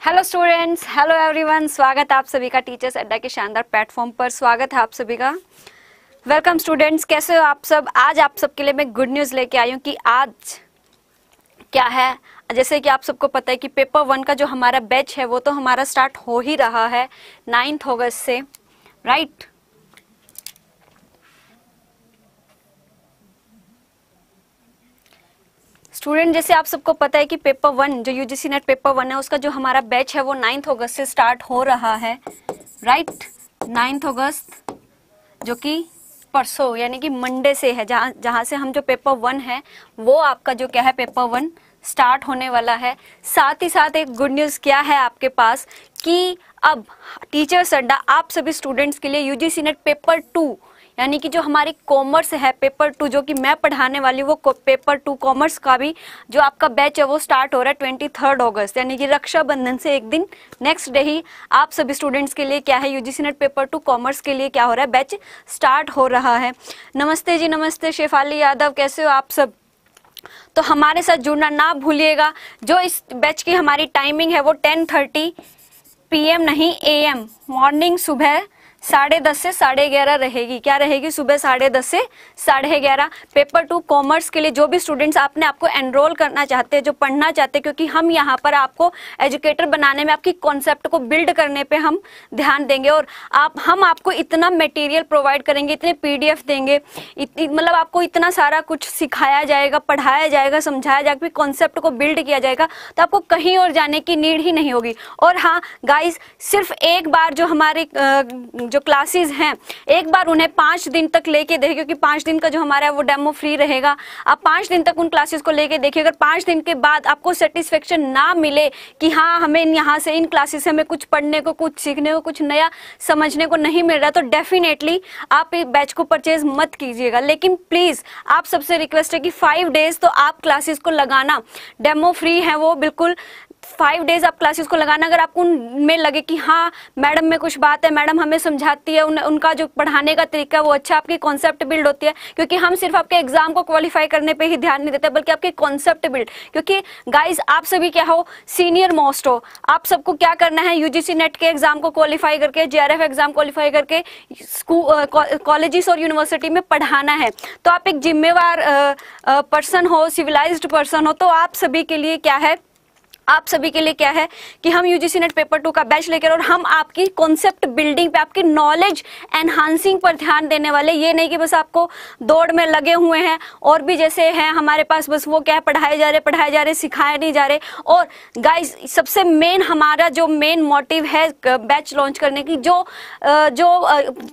Hello students hello everyone स्वागत है आप सभी का टीचर्स अड्डा के शानदार प्लेटफॉर्म पर स्वागत है आप सभी का वेलकम स्टूडेंट्स कैसे हो आप सब आज आप सबके लिए मैं गुड न्यूज़ लेके आई हूँ कि आज क्या है जैसे कि आप सबको पता है कि पेपर वन का जो हमारा बैच है वो तो हमारा स्टार्ट हो ही रहा है नाइन्थ ऑगस्ट से राइट स्टूडेंट, जैसे आप सबको पता है कि पेपर वन, जो यूजीसी नेट पेपर वन है, उसका जो हमारा बैच है, वो नाइन्थ अगस्त से स्टार्ट हो रहा है। राइट नाइन्थ अगस्त जो कि परसों, यानी कि मंडे से है, जहाँ जहाँ से हम जो पेपर वन है, वो आपका जो क्या है, पेपर वन स्टार्ट होने वाला है। साथ ही साथ एक गुड न्यूज़ क्या है आपके पास, कि अब टीचर्स अड्डा आप सभी स्टूडेंट्स के लिए यूजीसी नेट पेपर टू यानी कि जो हमारी कॉमर्स है पेपर टू जो कि मैं पढ़ाने वाली हूँ, वो पेपर टू कॉमर्स का भी जो आपका बैच है, वो स्टार्ट हो रहा है ट्वेंटी थर्ड ऑगस्ट यानी कि रक्षाबंधन से एक दिन नेक्स्ट डे ही आप सभी स्टूडेंट्स के लिए क्या है UGC NET paper two commerce के लिए क्या हो रहा है बैच स्टार्ट हो रहा है। नमस्ते जी, नमस्ते शेफाली यादव, कैसे हो आप सब? तो हमारे साथ जुड़ना ना भूलिएगा, जो इस बैच की हमारी टाइमिंग है, वो टेन थर्टी पी नहीं ए मॉर्निंग सुबह साढ़े दस से साढ़े ग्यारह रहेगी। क्या रहेगी? सुबह साढ़े दस से साढ़े ग्यारह। पेपर टू कॉमर्स के लिए जो भी स्टूडेंट्स आपने आपको एनरोल करना चाहते हैं, जो पढ़ना चाहते हैं, क्योंकि हम यहाँ पर आपको एजुकेटर बनाने में, आपकी कॉन्सेप्ट को बिल्ड करने पे हम ध्यान देंगे और आप, हम आपको इतना मटेरियल प्रोवाइड करेंगे, इतने पीडीएफ देंगे मतलब आपको इतना सारा कुछ सिखाया जाएगा, पढ़ाया जाएगा, समझाया जाएगा कॉन्सेप्ट को बिल्ड किया जाएगा तो आपको कहीं और जाने की नीड ही नहीं होगी। और हाँ गाइज़ सिर्फ़ एक बार जो हमारे जो क्लासेस हैं, एक बार उन्हें पाँच दिन तक लेके देखें क्योंकि पाँच दिन का जो हमारा है वो डेमो फ्री रहेगा। आप पाँच दिन तक उन क्लासेस को लेके देखिए, अगर पाँच दिन के बाद आपको सेटिस्फेक्शन ना मिले कि हाँ हमें यहाँ से इन क्लासेस से हमें कुछ पढ़ने को, कुछ सीखने को, कुछ नया समझने को नहीं मिल रहा तो डेफिनेटली आप इस बैच को परचेज मत कीजिएगा। लेकिन प्लीज़ आप सबसे रिक्वेस्ट है कि फाइव डेज़ तो आप क्लासेस को लगाना। डेमो फ्री है वो, बिल्कुल फाइव डेज़ आप क्लासेस को लगाना अगर आपको उनमें लगे कि हाँ मैडम में कुछ बात है मैडम हमें समझाती है उन, उनका जो पढ़ाने का तरीका है वो अच्छा आपकी कॉन्सेप्ट बिल्ड होती है। क्योंकि हम सिर्फ़ आपके एग्ज़ाम को क्वालिफाई करने पे ही ध्यान नहीं देते बल्कि आपके कॉन्सेप्ट बिल्ड क्योंकि गाइज़ आप सभी क्या हो सीनियर मोस्ट हो। आप सबको क्या करना है यूजीसी नेट के एग्ज़ाम को क्वालिफाई करके जेआरएफ एग्ज़ाम क्वालिफाई करके कॉलेजेस और यूनिवर्सिटी में पढ़ाना है। तो आप एक जिम्मेवार पर्सन हो सिविलाइज्ड पर्सन हो तो आप सभी के लिए क्या है आप सभी के लिए क्या है कि हम यूजीसी नेट पेपर टू का बैच लेकर और हम आपकी कॉन्सेप्ट बिल्डिंग पे, आपकी नॉलेज एनहांसिंग पर ध्यान देने वाले। ये नहीं कि बस आपको दौड़ में लगे हुए हैं और भी जैसे हैं हमारे पास, बस वो क्या पढ़ाए जा रहे, पढ़ाए जा रहे, सिखाए नहीं जा रहे। और गाइस सबसे मेन हमारा जो मेन मोटिव है बैच लॉन्च करने की, जो जो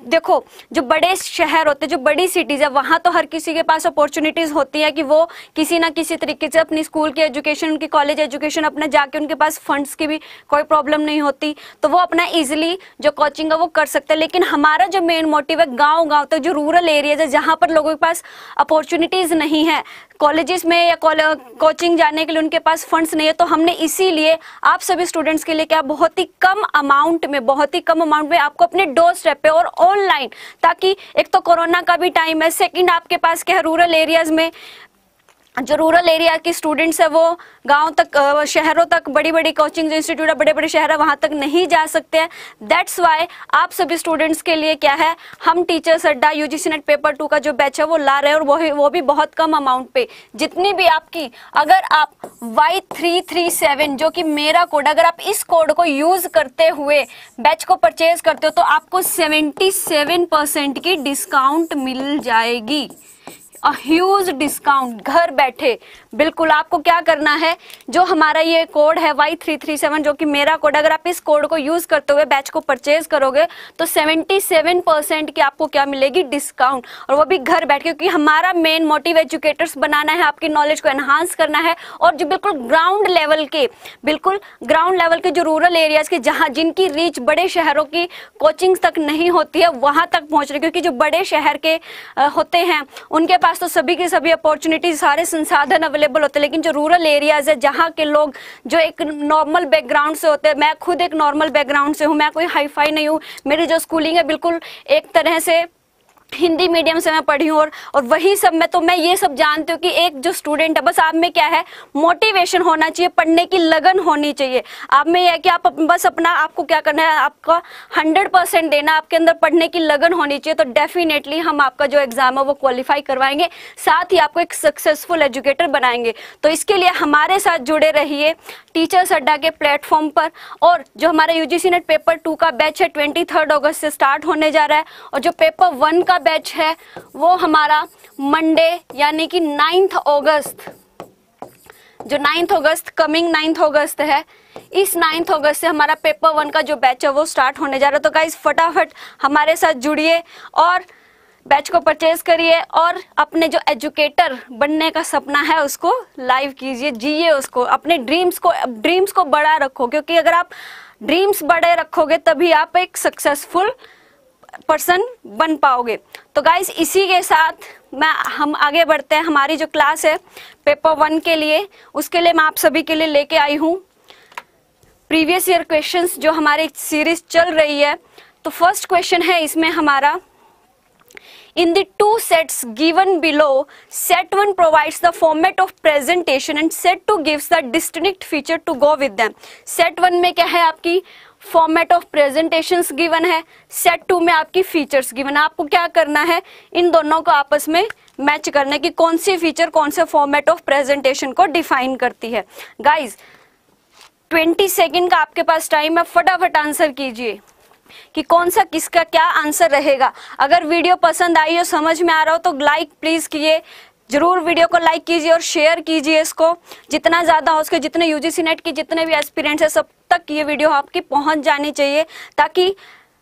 देखो, जो बड़े शहर होते जो बड़ी सिटीज़ है, वहाँ तो हर किसी के पास अपॉर्चुनिटीज़ होती है कि वो किसी ना किसी तरीके से अपनी स्कूल की एजुकेशन उनकी कॉलेज एजुकेशन अपना में जाके उनके पास फंड्स की भी कोई प्रॉब्लम नहीं होती। तो वो अपना इजिली जो कोचिंग है वो कर सकते हैं। लेकिन हमारा जो मेन मोटिव है गाँव गाँव तक तो जो रूरल एरियाज़ है, जहाँ पर लोगों के पास अपॉर्चुनिटीज़ नहीं है कॉलेजेस में या कोचिंग जाने के लिए उनके पास फंड्स नहीं है तो हमने इसीलिए आप सभी स्टूडेंट्स के लिए क्या बहुत ही कम अमाउंट में, बहुत ही कम अमाउंट में आपको अपने डोर स्टेप पे और ऑनलाइन ताकि एक तो कोरोना का भी टाइम है सेकंड आपके पास क्या रूरल एरियाज़ में जो रूरल एरिया के स्टूडेंट्स है वो गाँव तक शहरों तक बड़ी बड़ी कोचिंग इंस्टीट्यूट है बड़े बड़े शहर है, वहाँ तक नहीं जा सकते हैं। दैट्स वाई आप सभी स्टूडेंट्स के लिए क्या है, हम टीचर्स अड्डा यूजीसी नेट पेपर टू का जो बैच है, वो ला रहे हैं और वो वो भी बहुत कम अमाउंट पे। जितनी भी आपकी, अगर आप वाई थ्री थ्री सेवन जो कि मेरा कोड अगर आप इस कोड को यूज़ करते हुए बैच को परचेज करते हो तो आपको सेवेंटी सेवन परसेंट की डिस्काउंट मिल जाएगी। ह्यूज डिस्काउंट घर बैठे। बिल्कुल, आपको क्या करना है? जो हमारा ये कोड है वाई थ्री थ्री सेवन जो कि मेरा कोड अगर आप इस कोड को यूज़ करते हुए बैच को परचेज करोगे तो सेवेंटी सेवन परसेंट की आपको क्या मिलेगी? डिस्काउंट और वो भी घर बैठ, क्योंकि हमारा मेन मोटिव एजुकेटर्स बनाना है, आपकी नॉलेज को एनहांस करना है, और जो बिल्कुल ग्राउंड लेवल के, बिल्कुल ग्राउंड लेवल के जो रूरल एरियाज़ के, जहाँ जिनकी रीच बड़े शहरों की कोचिंग तक नहीं होती है, वहाँ तक पहुँच रही क्योंकि जो बड़े शहर के होते हैं, उनके पास तो सभी के सभी अपॉर्चुनिटीज़ सारे संसाधन अवेलेबल होते हैं लेकिन जो रूरल एरियाज़ है, जहाँ के लोग जो एक नॉर्मल बैकग्राउंड से होते हैं मैं खुद एक नॉर्मल बैकग्राउंड से हूँ, मैं कोई हाईफाई नहीं हूँ, मेरी जो स्कूलिंग है, बिल्कुल एक तरह से हिंदी मीडियम से मैं पढ़ी हूँ और और वही सब मैं तो मैं ये सब जानती हूँ कि एक जो स्टूडेंट है, बस आप में क्या है? मोटिवेशन होना चाहिए, पढ़ने की लगन होनी चाहिए। आप में यह है कि आप बस अपना आपको क्या करना है, आपका हंड्रेड परसेंट देना, आपके अंदर पढ़ने की लगन होनी चाहिए तो डेफिनेटली हम आपका जो एग्ज़ाम है वो क्वालिफाई करवाएँगे। साथ ही आपको एक सक्सेसफुल एजुकेटर बनाएँगे। तो इसके लिए हमारे साथ जुड़े रहिए टीचर्स अड्डा के प्लेटफॉर्म पर। और जो हमारा यूजीसी नेट पेपर टू का बैच है ट्वेंटी अगस्त से स्टार्ट होने जा रहा है। और जो पेपर वन का बैच है, वो हमारा मंडे यानी कि नाइन्थ अगस्त जो ninth August coming ninth August है, इस नाइन्थ अगस्त से हमारा पेपर वन का जो बैच है, वो स्टार्ट होने जा रहा है। तो गाइज़ फटाफट हमारे साथ जुड़िए और बैच को परचेज करिए और अपने जो एजुकेटर बनने का सपना है, उसको लाइव कीजिए, जिए उसको। अपने ड्रीम्स को ड्रीम्स को बड़ा रखो, क्योंकि अगर आप ड्रीम्स बड़े रखोगे, तभी आप एक सक्सेसफुल पर्सन बन पाओगे। तो गाइज़ इसी के साथ मैं, हम आगे बढ़ते हैं। हमारी जो क्लास है पेपर वन के लिए, उसके लिए मैं आप सभी के लिए लेके आई हूँ। प्रीवियस ईयर क्वेश्चंस जो हमारी सीरीज़ चल रही है तो फ़र्स्ट क्वेश्चन है इसमें हमारा In the two sets given below, set 1 provides the format of presentation and set 2 gives the distinct feature to go with them. Set 1 में क्या है आपकी? फॉर्मेट ऑफ़ प्रेजेंटेशन गिवन है। सेट टू में आपकी फीचर्स गिवन है। आपको क्या करना है? इन दोनों को आपस में मैच करने कि कौन सी फीचर कौन से फॉर्मेट ऑफ़ प्रेजेंटेशन को डिफाइन करती है। गाइज़ ट्वेंटी सेकेंड का आपके पास टाइम है। फटाफट आंसर कीजिए। कि कौन सा किसका क्या आंसर रहेगा। अगर वीडियो पसंद आई हो, समझ में आ रहा हो तो लाइक प्लीज़ किए। ज़रूर वीडियो को लाइक कीजिए और शेयर कीजिए इसको। जितना ज़्यादा हो उसके जितने यूजीसी नेट के जितने भी एस्पिरेंट्स है, सब तक ये वीडियो आपकी पहुँच जानी चाहिए, ताकि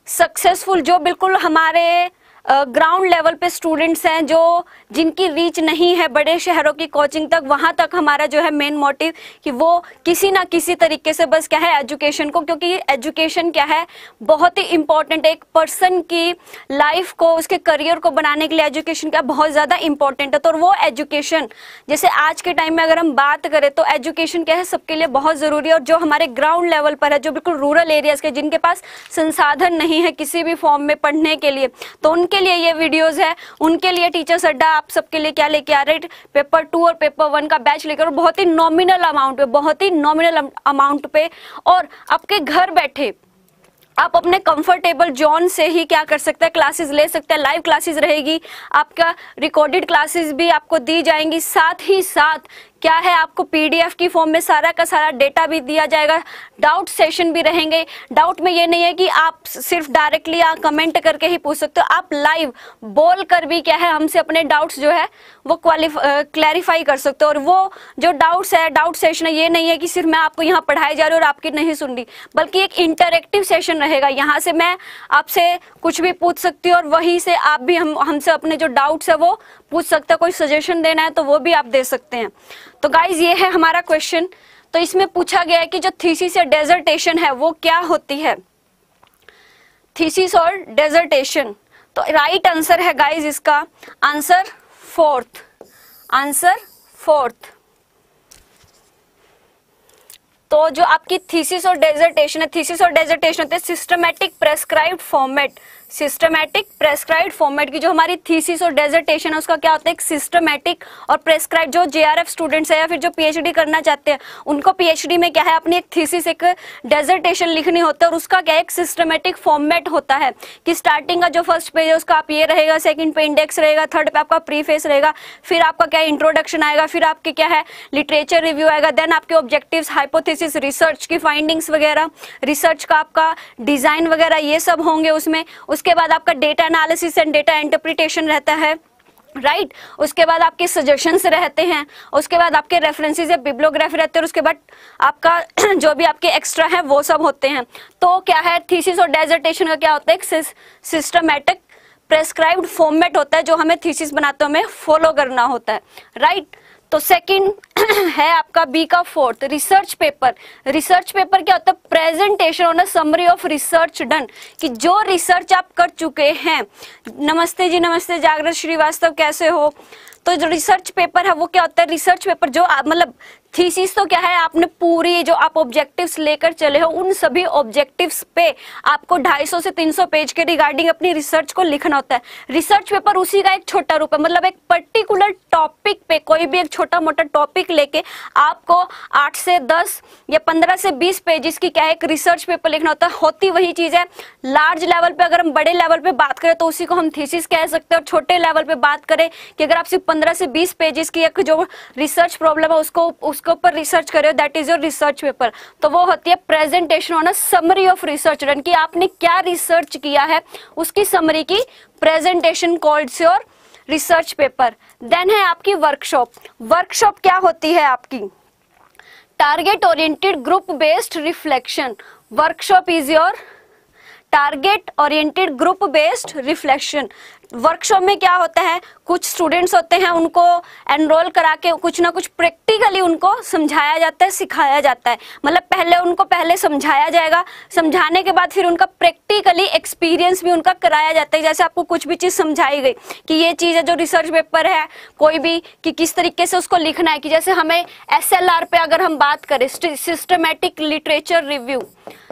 सक्सेसफुल जो बिल्कुल हमारे ग्राउंड लेवल पे स्टूडेंट्स हैं जो जिनकी रीच नहीं है बड़े शहरों की कोचिंग तक, वहाँ तक हमारा जो है मेन मोटिव कि वो किसी ना किसी तरीके से बस क्या है एजुकेशन को, क्योंकि एजुकेशन क्या है, बहुत ही इंपॉर्टेंट एक पर्सन की लाइफ को, उसके करियर को बनाने के लिए एजुकेशन क्या बहुत ज़्यादा इंपॉर्टेंट है। तो वो एजुकेशन जैसे आज के टाइम में अगर हम बात करें तो एजुकेशन क्या है, सबके लिए बहुत ज़रूरी है। और जो हमारे ग्राउंड लेवल पर है, जो बिल्कुल रूरल एरियाज़ के, जिनके पास संसाधन नहीं है किसी भी फॉर्म में पढ़ने के लिए तो उनके जिनके लिए ये वीडियोस है। उनके लिए टीचर्स अड्डा आप सबके लिए क्या लेके आ रहे पेपर टू और पेपर वन का बैच लेकर बहुत ही नॉमिनल अमाउंट पे, बहुत ही नॉमिनल अमाउंट पे। और आपके घर बैठे, आप अपने कंफर्टेबल जोन से ही क्या कर सकते हैं? क्लासेस ले सकते हैं लाइव क्लासेस रहेगी। आपका रिकॉर्डेड क्लासेस भी आपको दी जाएँगी। साथ ही साथ क्या है आपको पीडीएफ की फॉर्म में सारा का सारा डेटा भी दिया जाएगा? डाउट सेशन भी रहेंगे। डाउट में ये नहीं है कि आप सिर्फ़ डायरेक्टली आप कमेंट करके ही पूछ सकते हो। आप लाइव बोल कर भी क्या है, हमसे अपने डाउट्स जो है, वो क्लैरिफाई कर सकते हो। और वो जो डाउट्स है डाउट सेशन है, ये नहीं है कि सिर्फ़ मैं आपको यहाँ पढ़ाई जा रही हूँ और आपकी नहीं सुन रही। बल्कि एक इंटरेक्टिव सेशन रहेगा। यहाँ से मैं आपसे कुछ भी पूछ सकती हूँ और वहीं से आप भी हम, हमसे अपने जो डाउट्स है, वो पूछ सकते हैं, कोई सजेशन देना है तो वो भी आप दे सकते हैं। तो गाइज़ ये है हमारा क्वेश्चन तो इसमें पूछा गया है कि जो थीसिस या डेजर्टेशन है, वो क्या होती है? थीसिस और डेजर्टेशन तो राइट आंसर है गाइज़ इसका। आंसर फोर्थ आंसर फोर्थ तो जो आपकी थीसिस और डेजर्टेशन है थीसिस और डेजर्टेशन होते हैं systematic prescribed format systematic prescribe format की, जो हमारी थीसिस और डेजर्टेशन है, उसका क्या होता है? एक सिस्टमैटिक और प्रेस्क्राइब जो जेआरएफ स्टूडेंट्स है या फिर जो पीएचडी करना चाहते हैं, उनको पीएचडी में क्या है? अपनी एक थीसिस एक डेजर्टेशन लिखनी होता है और उसका क्या एक सिस्टमेटिक फॉर्मेट होता है कि स्टार्टिंग का जो फ़र्स्ट पेज है, उसका आप ये रहेगा सेकेंड पे इंडेक्स रहेगा थर्ड पे आपका प्रीफेस रहेगा, फिर आपका क्या इंट्रोडक्शन आएगा, फिर आपके क्या है? लिटरेचर रिव्यू आएगा देन आपके ऑब्जेक्टिव हाइपोथेसिस रिसर्च की फाइंडिंग्स वगैरह रिसर्च का आपका डिज़ाइन वगैरह, ये सब होंगे उसमें। उसके बाद आपका data analysis and data interpretation रहता है राइट right? उसके बाद आपके सजेशंस रहते हैं, उसके बाद आपके रेफरेंसेस या बिब्लोग्राफी रहते हैं उसके बाद आपका जो भी आपके एक्स्ट्रा है, वो सब होते हैं तो क्या है थीसिस और डेजर्टेशन का क्या होता है सिस्टमेटिक प्रेस्क्राइब्ड फॉर्मेट होता है, जो हमें थीसिस बनाते हमें फॉलो करना होता है राइट right? तो सेकंड है आपका बी का fourth research paper research paper क्या होता है? Presentation on summary of research done कि जो रिसर्च आप कर चुके हैं। नमस्ते जी, नमस्ते जागृत श्रीवास्तव, कैसे हो? तो जो रिसर्च पेपर है, वो क्या होता है? रिसर्च पेपर जो मतलब थीसिस तो क्या है? आपने पूरी जो आप ऑब्जेक्टिव्स लेकर चले हो, उन सभी ऑब्जेक्टिव्स पे आपको 250 से 300 पेज के रिगार्डिंग अपनी रिसर्च को लिखना होता है। रिसर्च पेपर उसी का एक छोटा रूप है मतलब एक पर्टिकुलर टॉपिक पे, कोई भी एक छोटा मोटा टॉपिक लेके आपको 8 से 10 या 15 से 20 पेजेस की क्या एक रिसर्च पेपर लिखना होता है। होती वही चीज़ है लार्ज लेवल पे अगर हम बड़े लेवल पे बात करें तो उसी को हम थीसिस कह सकते हैं। और छोटे लेवल पे बात करें कि अगर आप सिर्फ़ 15 से 20 पेजेस की एक जो रिसर्च प्रॉब्लम है, उसको, उसके ऊपर रिसर्च करे that is your research paper तो वो होती है presentation on summary of research run की आपने क्या रिसर्च किया है, उसकी समरी की presentation called your research paper then है आपकी वर्कशॉप वर्कशॉप क्या होती है आपकी? Target oriented group based reflection workshop is your target oriented group based reflection workshop में क्या होता है? कुछ स्टूडेंट्स होते हैं, उनको एनरोल करा के कुछ ना कुछ प्रैक्टिकली उनको समझाया जाता है, सिखाया जाता है। मतलब पहले उनको पहले समझाया जाएगा, समझाने के बाद फिर उनका प्रैक्टिकली एक्सपीरियंस भी उनका कराया जाता है। जैसे आपको कुछ भी चीज़ समझाई गई कि ये चीज़ है जो रिसर्च पेपर है, कोई भी कि किस तरीके से उसको लिखना है कि जैसे हमें एसएलआर पे अगर हम बात करें systematic literature review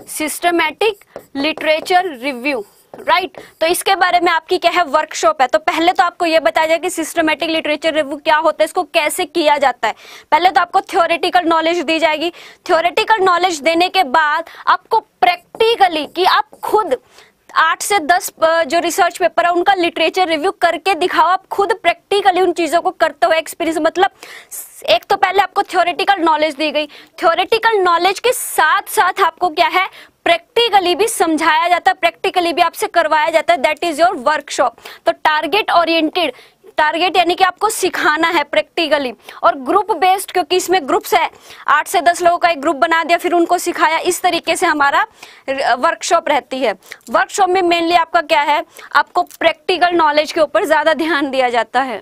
systematic literature review right right? तो इसके बारे में आपकी क्या है वर्कशॉप है? तो पहले तो आपको यह बताया जाए कि सिस्टमेटिक लिटरेचर रिव्यू क्या होता है, इसको कैसे किया जाता है? पहले तो आपको थ्योरेटिकल नॉलेज दी जाएगी। थ्योरेटिकल नॉलेज देने के बाद आपको प्रैक्टिकली कि आप खुद आठ से दस जो रिसर्च पेपर है, उनका लिटरेचर रिव्यू करके दिखाओ। आप खुद प्रैक्टिकली उन चीज़ों को करते हुए एक्सपीरियंस मतलब एक तो पहले आपको थ्योरेटिकल नॉलेज दी गई। थ्योरेटिकल नॉलेज के साथ साथ आपको क्या है? प्रैक्टिकली भी समझाया जाता है प्रैक्टिकली भी आपसे करवाया जाता है दैट इज़ योर वर्कशॉप तो टारगेट ओरिएंटेड टारगेट यानी कि आपको सिखाना है प्रैक्टिकली और ग्रुप बेस्ड क्योंकि इसमें ग्रुप्स है, आठ से दस लोगों का एक ग्रुप बना दिया, फिर उनको सिखाया, इस तरीके से हमारा वर्कशॉप रहती है. वर्कशॉप में मेनली आपका क्या है, आपको प्रैक्टिकल नॉलेज के ऊपर ज़्यादा ध्यान दिया जाता है.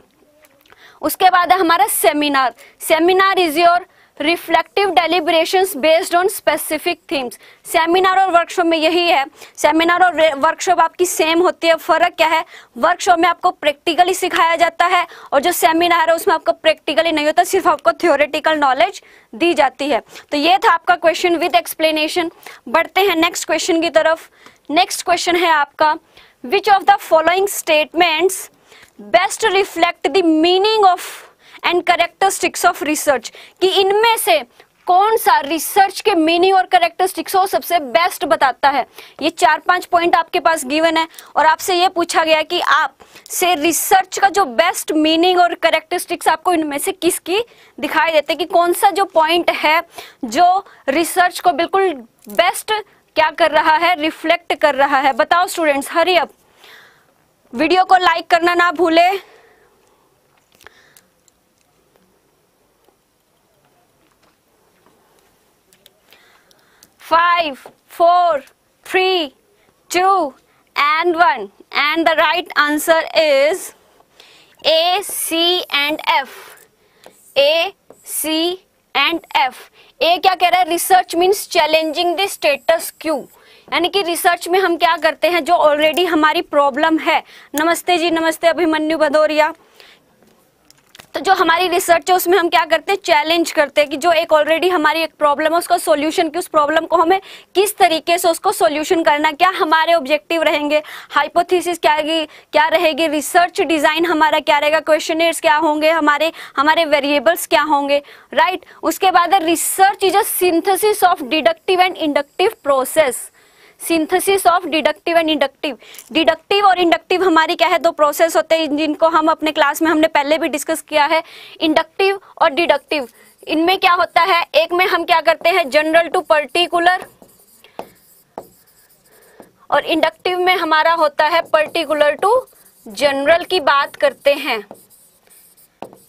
उसके बाद है हमारा seminar seminar is your reflective deliberation based on specific themes seminar और वर्कशॉप में यही है। सेमिनार और वर्कशॉप आपकी सेम होती है। फ़र्क क्या है? वर्कशॉप में आपको प्रैक्टिकली सिखाया जाता है और जो सेमिनार है उसमें आपको प्रैक्टिकली नहीं होता, सिर्फ़ आपको थियोरेटिकल नॉलेज दी जाती है। तो ये था आपका क्वेश्चन विद एक्सप्लेनेशन बढ़ते हैं नेक्स्ट क्वेश्चन की तरफ़। नेक्स्ट क्वेश्चन है आपका which of the following statements best reflect the meaning of and characteristics of research कि इनमें से कौन सा रिसर्च के मीनिंग और करेक्टरिस्टिक्स हो सबसे बेस्ट बताता है। ये चार पाँच पॉइंट आपके पास गिवन है, और आपसे ये पूछा गया कि आप से रिसर्च का जो बेस्ट मीनिंग और करेक्टरिस्टिक्स आपको इनमें से किसकी दिखाई देते कि कौन सा जो पॉइंट है जो रिसर्च को बिल्कुल बेस्ट क्या कर रहा है रिफ्लेक्ट कर रहा है। बताओ स्टूडेंट्स हरी अब वीडियो को लाइक करना ना भूले। Five, four, three, two, and one. And the right answer is A, C and F. A, C and F. A क्या कह रहा है research means challenging the status quo यानी कि रिसर्च में हम क्या करते हैं जो ऑलरेडी हमारी प्रॉब्लम है नमस्ते जी नमस्ते अभिमन्यु भदौरिया तो जो हमारी रिसर्च है, उसमें हम क्या करते हैं? चैलेंज करते हैं कि जो एक ऑलरेडी हमारी एक प्रॉब्लम है, उसका सॉल्यूशन की उस प्रॉब्लम को हमें किस तरीके से उसको सॉल्यूशन करना क्या हमारे ऑब्जेक्टिव रहेंगे? हाइपोथेसिस क्या क्या रहेगी? रिसर्च डिज़ाइन हमारा क्या रहेगा? क्वेश्चन क्या होंगे? हमारे हमारे वेरिएबल्स क्या होंगे? राइट उसके बाद research is a synthesis of deductive and inductive process synthesis of deductive and inductive. Deductive और इंडक्टिव हमारी क्या है, दो प्रोसेस होते हैं, जिनको हम अपने क्लास में हमने पहले भी डिस्कस किया है। इंडक्टिव और डिडक्टिव। इनमें क्या होता है, एक में हम क्या करते हैं जनरल टू पर्टिकुलर और इंडक्टिव में हमारा होता है पर्टिकुलर टू जनरल की बात करते हैं।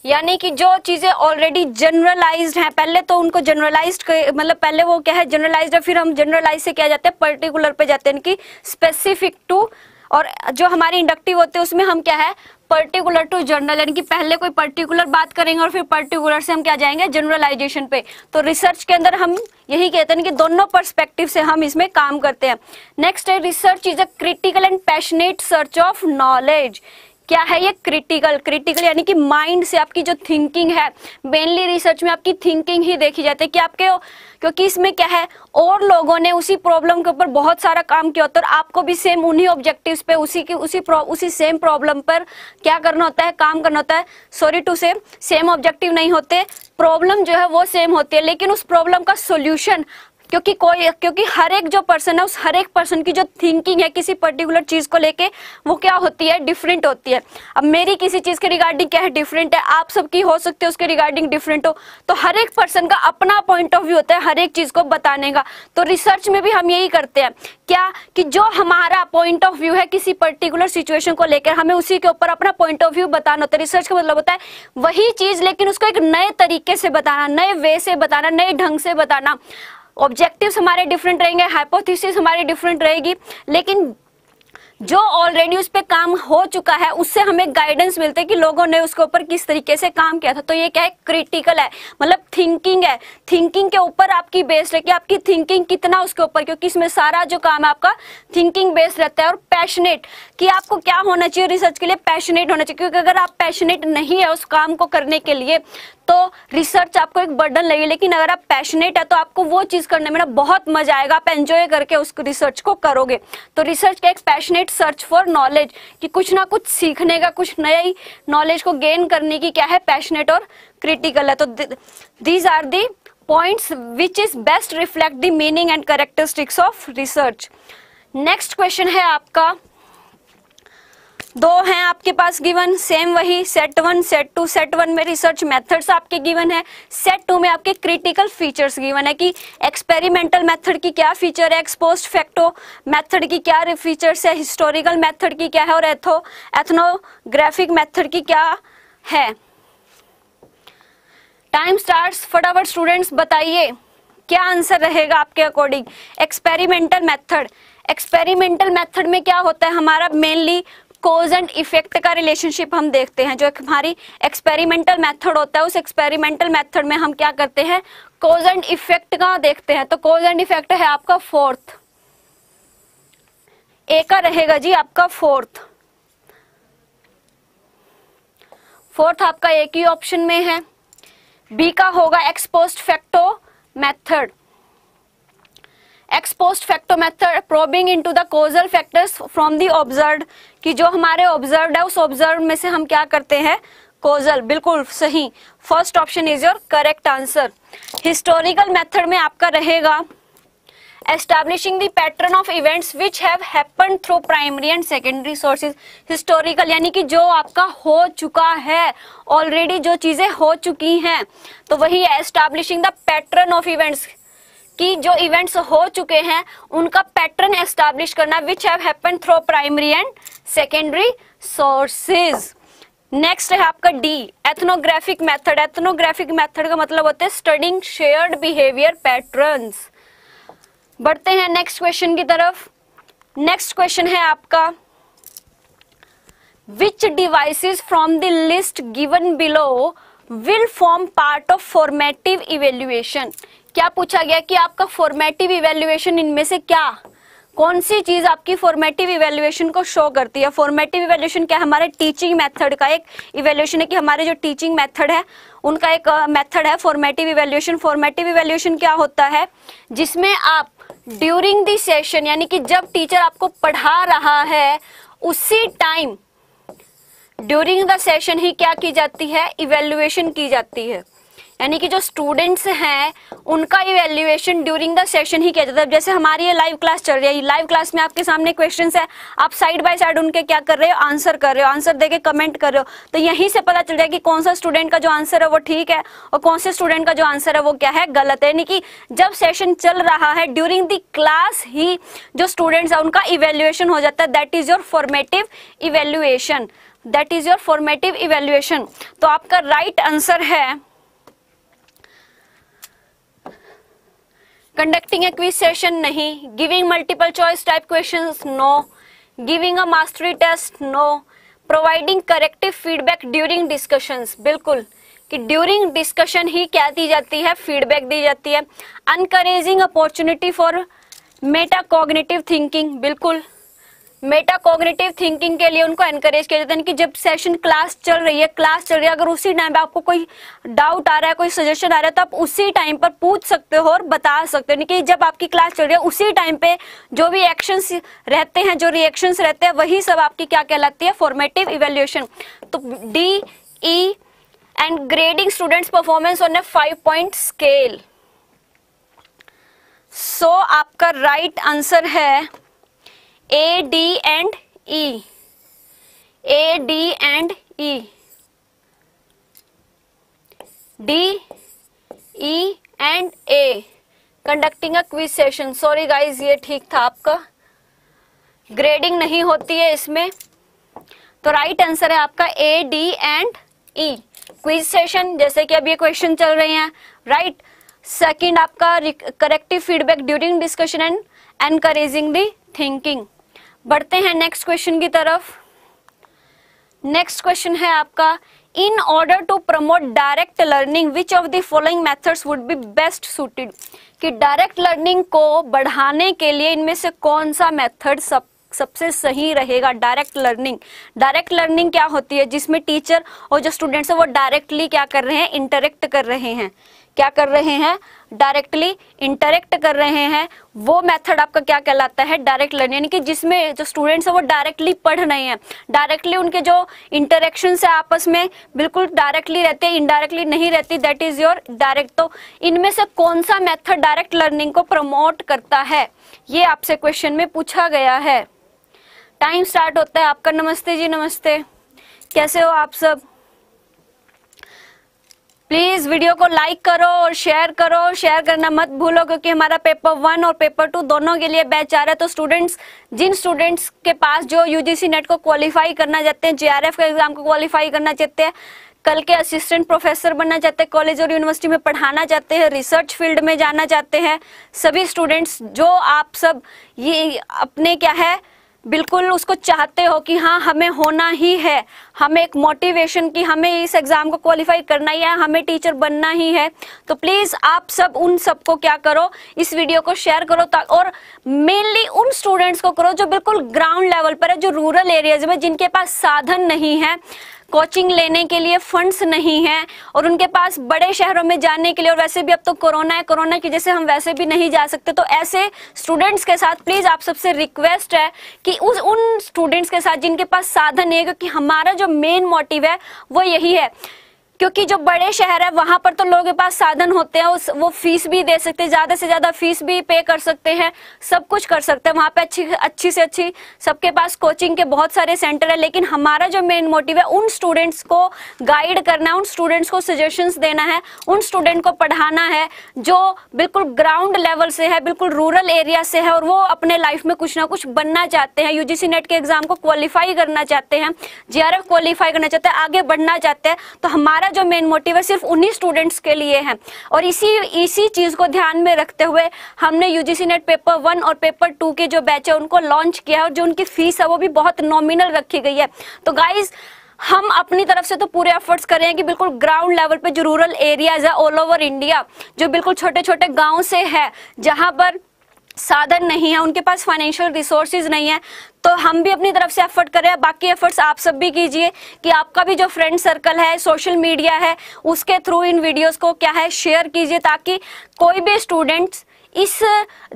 यानी कि जो चीज़ें ऑलरेडी जनरलाइज्ड हैं, पहले तो उनको जनरलाइज्ड मतलब पहले वो क्या है जनरलाइज्ड है, फिर हम जनरलाइज से क्या जाते हैं पर्टिकुलर पे जाते हैं कि स्पेसिफिक टू और जो हमारी इंडक्टिव होते हैं, उसमें हम क्या है पर्टिकुलर टू जनरल यानी कि पहले कोई पर्टिकुलर बात करेंगे और फिर पर्टिकुलर से हम क्या जाएँगे जनरलाइजेशन पे। तो रिसर्च के अंदर हम यही कहते हैं कि दोनों परस्पेक्टिव से हम इसमें काम करते हैं। नेक्स्ट है research is a critical and passionate search of knowledge क्या है ये क्रिटिकल क्रिटिकल यानी कि माइंड से आपकी जो थिंकिंग है मेनली रिसर्च में आपकी थिंकिंग ही देखी जाती है कि आपके क्योंकि इसमें क्या है, और लोगों ने उसी प्रॉब्लम के ऊपर बहुत सारा काम किया होता है और आपको भी सेम उन्हीं ऑब्जेक्टिव्स पे, उसी की, उसी उसी सेम प्रॉब्लम पर क्या करना होता है, काम करना होता है। Sorry to same same objective नहीं होते। प्रॉब्लम जो है वो सेम होती है, लेकिन उस प्रॉब्लम का सोल्यूशन क्योंकि कोई क्योंकि हर एक जो पर्सन है, उस हर एक पर्सन की जो थिंकिंग है किसी पर्टिकुलर चीज़ को लेके, वो क्या होती है? डिफरेंट होती है। अब मेरी किसी चीज़ के रिगार्डिंग क्या है? डिफरेंट है। आप सबकी हो सकती है उसके रिगार्डिंग डिफरेंट हो। तो हर एक पर्सन का अपना पॉइंट ऑफ़ व्यू होता है हर एक चीज़ को बताने का। तो रिसर्च में भी हम यही करते हैं। क्या? कि जो हमारा पॉइंट ऑफ़ व्यू है किसी पर्टिकुलर सिचुएशन को लेकर, हमें उसी के ऊपर अपना पॉइंट ऑफ़ व्यू बताना होता है। रिसर्च का मतलब होता है वही चीज़, लेकिन उसको एक नए तरीके से बताना, नए वे से बताना, नए ढंग से बताना। ऑब्जेक्टिव्स हमारे डिफरेंट रहेंगे हाइपोथेसिस हमारी डिफरेंट रहेगी लेकिन जो ऑलरेडी उस पर काम हो चुका है, उससे हमें गाइडेंस मिलते कि लोगों ने उसके ऊपर किस तरीके से काम किया था। तो ये क्या है? क्रिटिकल है। मतलब थिंकिंग है। थिंकिंग के ऊपर आपकी बेस्ड है कि आपकी थिंकिंग कितना उसके ऊपर, क्योंकि इसमें सारा जो काम है आपका थिंकिंग बेस्ड रहता है और पैशनेट कि आपको क्या होना चाहिए रिसर्च के लिए पैशनेट होना चाहिए। क्योंकि अगर आप पैशनेट नहीं है उस काम को करने के लिए तो रिसर्च आपको एक बर्डन लगेगी। लेकिन अगर आप पैशनेट है तो आपको वो चीज़ करने में ना बहुत मज़ा आएगा। आप एंजॉय करके उस रिसर्च को करोगे। तो रिसर्च का एक पैशनेट सर्च फॉर नॉलेज कि कुछ ना कुछ सीखने का, कुछ नई नॉलेज को गेन करने की क्या है? पैशनेट और क्रिटिकल है। तो these are the points which is best reflect the meaning and characteristics of research next question है आपका। दो हैं आपके पास गिवन सेम वही set one set two set one में रिसर्च मेथड्स आपके गिवन है। सेट टू में आपके क्रिटिकल फीचर्स गिवन है कि एक्सपेरिमेंटल मेथड की क्या फीचर है एक्सपोस्ट फैक्टो मेथड की क्या फीचर्स है हिस्टोरिकल मेथड की क्या है और एथो एथनोग्राफिक मेथड की क्या है। टाइम स्टार्ट फटाफट स्टूडेंट्स बताइए, क्या आंसर रहेगा आपके according experimental method experimental method में क्या होता है? हमारा मेनली कोज एंड इफ़ेक्ट का रिलेशनशिप हम देखते हैं, जो हमारी एक्सपेरिमेंटल मेथड होता है, उस एक्सपेरिमेंटल मेथड में हम क्या करते हैं? कोज एंड इफ़ेक्ट का देखते हैं? तो कोज एंड इफ़ेक्ट है आपका फोर्थ ए का रहेगा जी आपका फोर्थ फोर्थ आपका एक ही ऑप्शन में है। बी का होगा ex post facto method ex post facto method probing into the causal factors from the observe कि जो हमारे ऑब्ज़र्व है, उस ऑब्ज़र्व में से हम क्या करते हैं? कोजल बिल्कुल सही। First option is your correct answer historical method में आपका रहेगा establishing the pattern of events which have happened through primary and secondary sources historical यानी कि जो आपका हो चुका है ऑलरेडी जो चीज़ें हो चुकी हैं। तो वही establishing the pattern of events कि जो इवेंट्स हो चुके हैं, उनका पैटर्न एस्टैब्लिश करना which have happened through primary and secondary sources next है आपका the ethnographic method ethnographic method का मतलब होता है स्टडिंग शेयर्ड बिहेवियर पैटर्न्स बढ़ते हैं नेक्स्ट क्वेश्चन की तरफ़. नेक्स्ट क्वेश्चन है आपका which devices from the list given below will form part of formative evaluation क्या पूछा गया कि आपका फॉर्मेटिव इवेल्युएशन इनमें से क्या? कौन सी चीज़ आपकी फॉर्मेटिव इवेल्युएशन को शो करती है? फॉर्मेटिव इवेल्युएशन क्या हमारे टीचिंग मेथड का एक इवेल्युएशन है कि हमारे जो टीचिंग मेथड है, उनका एक मेथड है फॉर्मेटिव इवेल्युएशन फॉर्मेटिव इवेल्युएशन क्या होता है? जिसमें आप ड्यूरिंग दी सेशन यानी कि जब टीचर आपको पढ़ा रहा है, उसी टाइम ड्यूरिंग द सेशन ही क्या की जाती है? इवेल्युएशन की जाती है। यानी कि जो स्टूडेंट्स हैं, उनका इवेल्युएशन ड्यूरिंग द सेशन ही किया जाता है। जैसे हमारी ये लाइव क्लास चल रही है लाइव क्लास में आपके सामने क्वेश्चन है। आप साइड बाय साइड उनके क्या कर रहे हो? आंसर कर रहे हो। आंसर देके कमेंट कर रहे हो। तो यहीं से पता चल जाए कि कौन सा स्टूडेंट का जो आंसर है वो ठीक है और कौन से स्टूडेंट का जो आंसर है वो क्या है गलत है। यानी कि जब सेशन चल रहा है ड्यूरिंग द क्लास ही जो स्टूडेंट्स है, उनका इवेल्युएशन हो जाता है। That is your formative evaluation that is your formative evaluation तो आपका राइट right आंसर है कंडक्टिंग ए क्विज सेशन नहीं. Giving multiple choice type question no giving a mastery test no providing corrective feedback during discussions बिल्कुल. कि during discussion ही क्या दी जाती है? Feedback दी जाती है. Encouraging opportunity for metacognitive thinking बिल्कुल. मेटा कॉग्निटिव थिंकिंग के लिए उनको एनकरेज किया जाता है कि जब सेशन क्लास चल रही है क्लास चल रही है, अगर उसी टाइम पे आपको कोई डाउट आ रहा है, कोई सजेशन आ रहा है तो आप उसी टाइम पर पूछ सकते हो और बता सकते हो। यानी कि जब आपकी क्लास चल रही है, उसी टाइम पे जो भी एक्शंस रहते हैं, जो रिएक्शंस रहते हैं, वही सब आपकी क्या कहलाती है? फॉर्मेटिव इवेल्युएशन तो D E and grading students performance on a five point scale so आपका राइट right आंसर है A D and E A D and E D E and A conducting a quiz session sorry guys ये ठीक था आपका। Grading नहीं होती है इसमें। तो राइट right आंसर है आपका A D and E quiz session जैसे कि अब ये क्वेश्चन चल रहे हैं। Right right? सेकेंड आपका corrective feedback during discussion and encouraging the thinking बढ़ते हैं नेक्स्ट क्वेश्चन की तरफ़। नेक्स्ट क्वेश्चन है आपका in order to promote direct learning which of the following methods would be best suited कि डायरेक्ट लर्निंग को बढ़ाने के लिए इनमें से कौन सा मेथड सब, सबसे सही रहेगा? डायरेक्ट लर्निंग डायरेक्ट लर्निंग क्या होती है? जिसमें टीचर और जो स्टूडेंट्स है, वो डायरेक्टली क्या कर रहे हैं? इंटरेक्ट कर रहे हैं। क्या कर रहे हैं? डायरेक्टली इंटरेक्ट कर रहे हैं, वो मेथड आपका क्या कहलाता है? डायरेक्ट लर्निंग यानी कि जिसमें जो स्टूडेंट्स है, वो डायरेक्टली पढ़ रहे हैं। डायरेक्टली उनके जो इंटरेक्शन है आपस में बिल्कुल डायरेक्टली रहते हैं इनडायरेक्टली नहीं रहती दैट इज़ योर डायरेक्ट तो इनमें से कौन सा मेथड डायरेक्ट लर्निंग को प्रमोट करता है? ये आपसे क्वेश्चन में पूछा गया है। टाइम स्टार्ट होता है। आपका नमस्ते जी, नमस्ते। कैसे हो आप सब? प्लीज़ वीडियो को लाइक करो और शेयर करो। शेयर करना मत भूलो क्योंकि हमारा पेपर वन और पेपर टू दोनों के लिए बैच आ रहा है। तो स्टूडेंट्स जिन स्टूडेंट्स के पास जो यूजीसी नेट को क्वालिफाई करना चाहते हैं जेआरएफ का एग्ज़ाम को क्वालिफाई करना चाहते हैं, कल के असिस्टेंट प्रोफेसर बनना चाहते हैं कॉलेज और यूनिवर्सिटी में पढ़ाना चाहते हैं रिसर्च फ़ील्ड में जाना चाहते हैं, सभी स्टूडेंट्स जो आप सब, ये अपने क्या है बिल्कुल उसको चाहते हो कि हाँ हमें होना ही है। हमें एक मोटिवेशन की हमें इस एग्ज़ाम को क्वालिफाई करना ही है, हमें टीचर बनना ही है। तो प्लीज़ आप सब उन सबको क्या करो, इस वीडियो को शेयर करो और मेनली उन स्टूडेंट्स को करो जो बिल्कुल ग्राउंड लेवल पर है, जो रूरल एरियाज़ में, जिनके पास साधन नहीं है। कोचिंग लेने के लिए फंड्स नहीं है और उनके पास बड़े शहरों में जाने के लिए, और वैसे भी अब तो कोरोना है, कोरोना की वजह से हम वैसे भी नहीं जा सकते। तो ऐसे स्टूडेंट्स के साथ प्लीज़ आप सबसे रिक्वेस्ट है कि उस, उन स्टूडेंट्स के साथ जिनके पास साधन है, क्योंकि हमारा जो मेन मोटिव है, वो यही है। क्योंकि जो बड़े शहर है, वहाँ पर तो लोगों के पास साधन होते हैं, उस वो फ़ीस भी दे सकते हैं, ज़्यादा से ज़्यादा फ़ीस भी पे कर सकते हैं, सब कुछ कर सकते हैं। वहाँ पे अच्छी अच्छी से अच्छी सबके पास कोचिंग के बहुत सारे सेंटर है, लेकिन हमारा जो मेन मोटिव है, उन स्टूडेंट्स को गाइड करना उन स्टूडेंट्स को सजेशन देना है, उन स्टूडेंट को पढ़ाना है, जो बिल्कुल ग्राउंड लेवल से है, बिल्कुल रूरल एरिया से है, और वो अपने लाइफ में कुछ ना कुछ बनना चाहते हैं। यूजीसी नेट के एग्ज़ाम को क्वालिफाई करना चाहते हैं जे क्वालिफाई करना चाहते हैं, आगे बढ़ना चाहते हैं तो हमारा जो मेन मोटिव है, सिर्फ़ उन्हीं स्टूडेंट्स के लिए है। और इसी इसी चीज़ को ध्यान में रखते हुए हमने यूजीसी नेट पेपर वन और पेपर टू के जो बैच है, उनको लॉन्च किया है और जो उनकी फ़ीस है, वो भी बहुत नॉमिनल रखी गई है। तो गाइज़ हम अपनी तरफ़ से तो पूरे एफर्ट्स कर रहे हैं कि बिल्कुल ग्राउंड लेवल पे जो रूरल एरियाज़ है ऑल ओवर इंडिया जो बिल्कुल छोटे छोटे गाँव से है, जहाँ पर साधन नहीं है, उनके पास फाइनेंशियल रिसोर्सेज नहीं है तो हम भी अपनी तरफ़ से एफर्ट कर रहे हैं। बाकी एफर्ट्स आप सब भी कीजिए कि आपका भी जो फ्रेंड सर्कल है सोशल मीडिया है, उसके थ्रू इन वीडियोस को क्या है शेयर कीजिए ताकि कोई भी स्टूडेंट्स इस,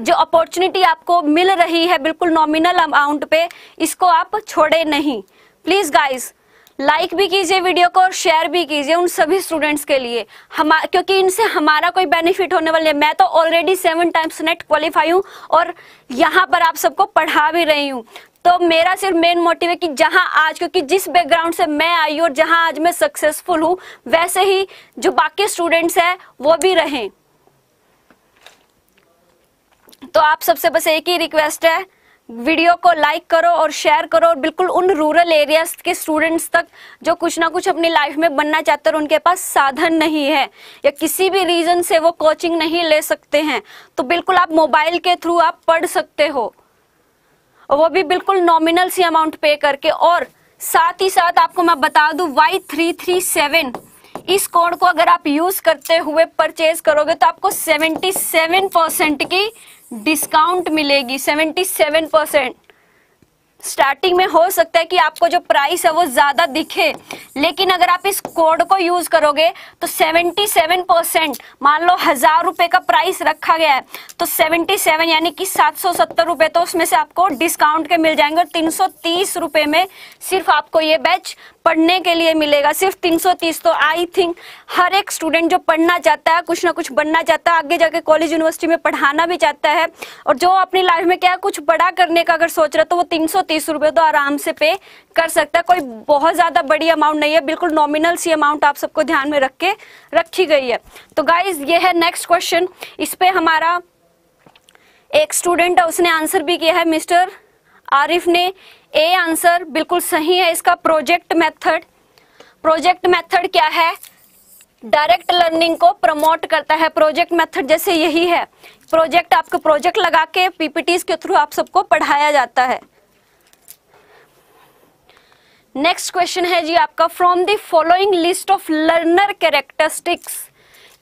जो अपॉर्चुनिटी आपको मिल रही है, बिल्कुल नॉमिनल अमाउंट पे, इसको आप छोड़े नहीं। प्लीज़ गाइज़ लाइक भी कीजिए वीडियो को और शेयर भी कीजिए उन सभी स्टूडेंट्स के लिए। हम, क्योंकि इनसे हमारा कोई बेनिफिट होने वाले मैं तो already seven times NET qualify हूँ और यहाँ पर आप सबको पढ़ा भी रही हूँ। तो मेरा सिर्फ़ मेन मोटिव है कि जहाँ आज, क्योंकि जिस बैकग्राउंड से मैं आई और जहाँ आज मैं सक्सेसफुल हूँ, वैसे ही जो बाकी स्टूडेंट्स हैं, वो भी रहें। तो आप सबसे बस एक ही रिक्वेस्ट है वीडियो को लाइक करो और शेयर करो और बिल्कुल उन रूरल एरियाज़ के स्टूडेंट्स तक जो कुछ ना कुछ अपनी लाइफ में बनना चाहते हैं उनके पास साधन नहीं है या किसी भी रीजन से वो कोचिंग नहीं ले सकते हैं तो बिल्कुल आप मोबाइल के थ्रू आप पढ़ सकते हो। वो भी बिल्कुल नॉमिनल सी अमाउंट पे करके और साथ ही साथ आपको मैं बता दू वाई थ्री थ्री सेवन इस कोड को अगर आप यूज़ करते हुए परचेज करोगे तो आपको सेवेंटी सेवन परसेंट की डिस्काउंट मिलेगी, सेवेंटी सेवन परसेंट। स्टार्टिंग में हो सकता है कि आपको जो प्राइस है वो ज़्यादा दिखे, लेकिन अगर आप इस कोड को यूज़ करोगे तो 77 परसेंट, मान लो हज़ार रुपए का प्राइस रखा गया है तो 77 यानी कि 770 रुपए तो उसमें से आपको डिस्काउंट के मिल जाएँगे, और 330 रुपए में सिर्फ़ आपको ये बैच पढ़ने के लिए मिलेगा। सिर्फ़ 330 तो आई थिंक हर एक स्टूडेंट जो पढ़ना चाहता है, कुछ ना कुछ बनना चाहता है, आगे जाके कॉलेज, यूनिवर्सिटी में पढ़ाना भी चाहता है और जो अपनी लाइफ में क्या कुछ बड़ा करने का अगर सोच रहा है तो वो तीन सौ तो आराम से पे कर सकता है। कोई बहुत ज़्यादा बड़ी अमाउंट नहीं है, बिल्कुल नॉमिनल सी अमाउंट आप सबको ध्यान में रख के रखी गई है। तो गाइज़ ये है नेक्स्ट क्वेश्चन इस पे हमारा एक स्टूडेंट है, उसने आंसर भी किया है मिस्टर आरिफ ने। ए आंसर बिल्कुल सही है, इसका प्रोजेक्ट मेथड प्रोजेक्ट मेथड क्या है? डायरेक्ट लर्निंग को प्रमोट करता है। प्रोजेक्ट मेथड जैसे यही है। प्रोजेक्ट आपको प्रोजेक्ट लगा के पीपीटीज के थ्रू आप सबको पढ़ाया जाता है। नेक्स्ट क्वेश्चन है जी आपका। From the following list of learner characteristics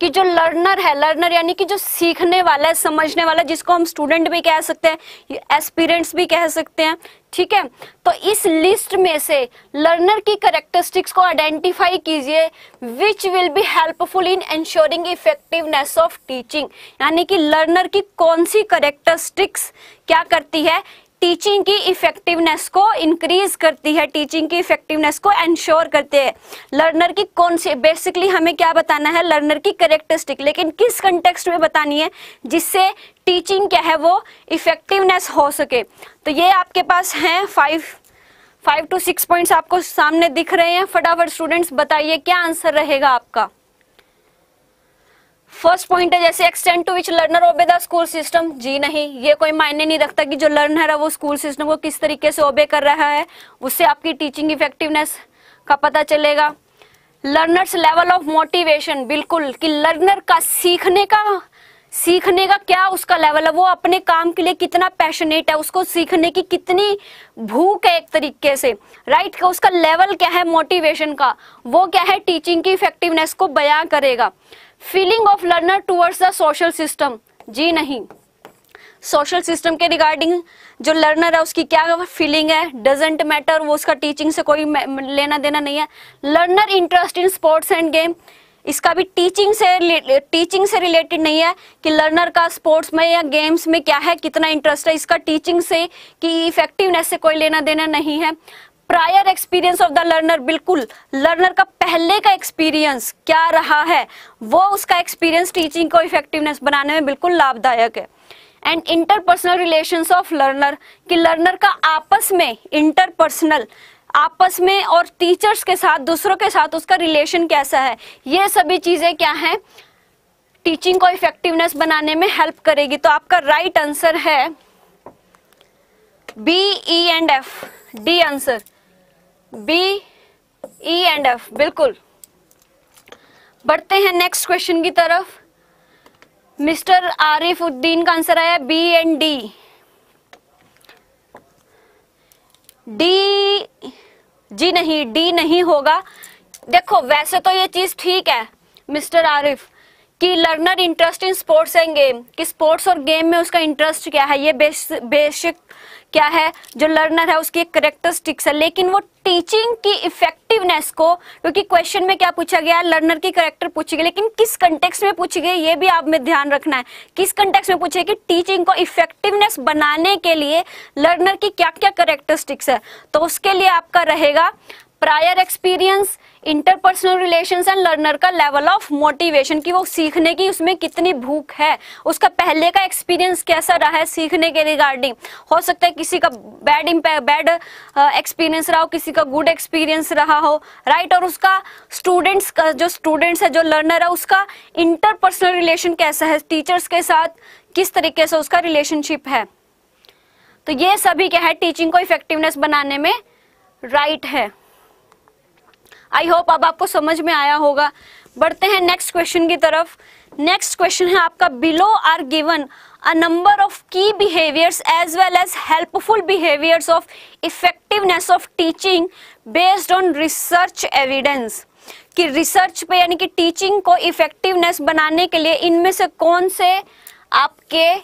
कि जो लर्नर है लर्नर यानी कि जो सीखने वाला है, समझने वाला, जिसको हम स्टूडेंट भी कह सकते हैं एस्पिरेंट्स भी कह सकते हैं, ठीक है? तो इस लिस्ट में से लर्नर की करेक्टरिस्टिक्स को आइडेंटिफाई कीजिए which will be helpful in ensuring effectiveness of teaching यानी कि लर्नर की कौन सी करेक्टरिस्टिक्स क्या करती है? टीचिंग की इफेक्टिवनेस को इंक्रीज करती है टीचिंग की इफेक्टिवनेस को एंश्योर करते हैं। लर्नर की कौन सी बेसिकली हमें क्या बताना है? लर्नर की करेक्टरिस्टिक लेकिन किस कंटेक्स्ट में बतानी है? जिससे टीचिंग क्या है वो इफेक्टिवनेस हो सके। तो ये आपके पास हैं five five to six points आपको सामने दिख रहे हैं। फटाफट स्टूडेंट्स बताइए क्या आंसर रहेगा आपका? फ़र्स्ट पॉइंट है जैसे extent to which learner obey the school system जी नहीं, ये कोई मायने नहीं रखता कि जो लर्नर है वो स्कूल सिस्टम को किस तरीके से ओबे कर रहा है, उससे आपकी टीचिंग इफेक्टिवनेस का पता चलेगा। लर्नर्स लेवल ऑफ़ मोटिवेशन बिल्कुल, कि लर्नर का सीखने का सीखने का क्या उसका लेवल है? वो अपने काम के लिए कितना पैशनेट है? उसको सीखने की कितनी भूख है एक तरीके से? राइट का उसका लेवल क्या है मोटिवेशन का? वो क्या है टीचिंग की इफेक्टिवनेस को बयां करेगा? Feeling of learner towards the social system जी नहीं। सोशल सिस्टम के रिगार्डिंग जो लर्नर है, उसकी क्या फीलिंग है? डजेंट मैटर वो उसका टीचिंग से कोई लेना देना नहीं है। Learner interest in sports and game इसका भी टीचिंग से टीचिंग से रिलेटेड नहीं है कि लर्नर का स्पोर्ट्स में या गेम्स में क्या है, कितना इंटरेस्ट है। इसका टीचिंग से कि इफेक्टिवनेस से कोई लेना देना नहीं है। Prior experience of the learner बिल्कुल। लर्नर का पहले का एक्सपीरियंस क्या रहा है? वो उसका एक्सपीरियंस टीचिंग को इफेक्टिवनेस बनाने में बिल्कुल लाभदायक है। And interpersonal relations of learner कि लर्नर का आपस में इंटरपर्सनल आपस में और टीचर्स के साथ, दूसरों के साथ उसका रिलेशन कैसा है? ये सभी चीज़ें क्या है? टीचिंग को इफेक्टिवनेस बनाने में हेल्प करेगी। तो आपका राइट right आंसर है B E and F D answer B E and F बिल्कुल। बढ़ते हैं नेक्स्ट क्वेश्चन की तरफ़। मिस्टर आरिफ उद्दीन का आंसर आया बी एंड डी डी जी नहीं डी नहीं होगा। देखो, वैसे तो ये चीज़ ठीक है मिस्टर आरिफ, कि learner interest in sports and game कि स्पोर्ट्स और गेम में उसका इंटरेस्ट क्या है, ये बेसिक क्या है? जो लर्नर है, उसकी एक करेक्टरिस्टिक्स है, लेकिन वो टीचिंग की इफेक्टिवनेस को, क्योंकि क्वेश्चन में क्या पूछा गया है? लर्नर की करेक्टर पूछी गई, लेकिन किस कंटेक्स में पूछी गई, ये भी आप में ध्यान रखना है। किस कंटेक्स में पूछे कि टीचिंग को इफेक्टिवनेस बनाने के लिए लर्नर की क्या क्या करेक्टरिस्टिक्स है? तो उसके लिए आपका रहेगा prior experience interpersonal relation and learner का लेवल ऑफ़ मोटिवेशन की वो सीखने की उसमें कितनी भूख है, उसका पहले का एक्सपीरियंस कैसा रहा है सीखने के रिगार्डिंग हो सकता है किसी का बैड बैड एक्सपीरियंस रहा हो, किसी का गुड एक्सपीरियंस रहा हो राइट right? और उसका स्टूडेंट्स का, जो स्टूडेंट्स है, जो लर्नर है, उसका इंटरपर्सनल रिलेशन कैसा है? टीचर्स के साथ किस तरीके से उसका रिलेशनशिप है? तो ये सभी क्या है? टीचिंग को इफेक्टिवनेस बनाने में राइट right है। आई होप अब आपको समझ में आया होगा। बढ़ते हैं नेक्स्ट क्वेश्चन की तरफ़। नेक्स्ट क्वेश्चन है आपका below are given a number of key behaviours as well as helpful behaviours of effectiveness of teaching based on research evidence कि रिसर्च पे यानी कि टीचिंग को इफेक्टिवनेस बनाने के लिए इनमें से कौन से आपके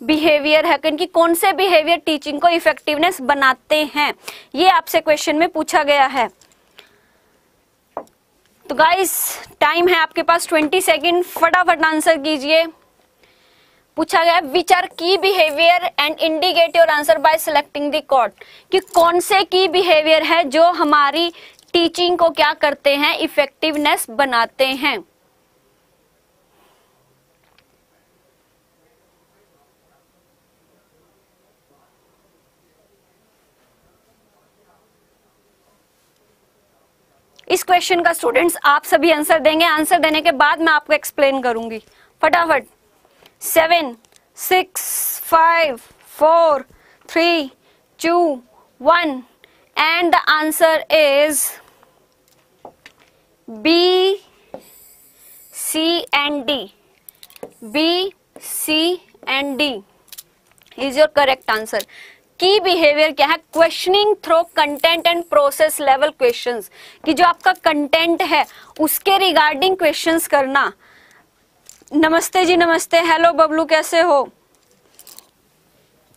बिहेवियर है? कि कौन से बिहेवियर टीचिंग को इफेक्टिवनेस बनाते हैं? ये आपसे क्वेश्चन में पूछा गया है। तो गाइस टाइम है आपके पास 20 सेकेंड फटाफट आंसर कीजिए। पूछा गया which are key behaviour and indicate your answer by selecting the code कि कौन से की बिहेवियर है जो हमारी टीचिंग को क्या करते हैं इफेक्टिवनेस बनाते हैं? इस क्वेश्चन का स्टूडेंट्स आप सभी आंसर देंगे। आंसर देने के बाद मैं आपको एक्सप्लेन करूँगी। फटाफट। Seven six five four three two one and the answer is B C and D B C and D is your correct answer की बिहेवियर क्या है? Questioning through content and process level questions कि जो आपका content है, उसके regarding questions करना। नमस्ते जी, नमस्ते। हेलो बबलू, कैसे हो?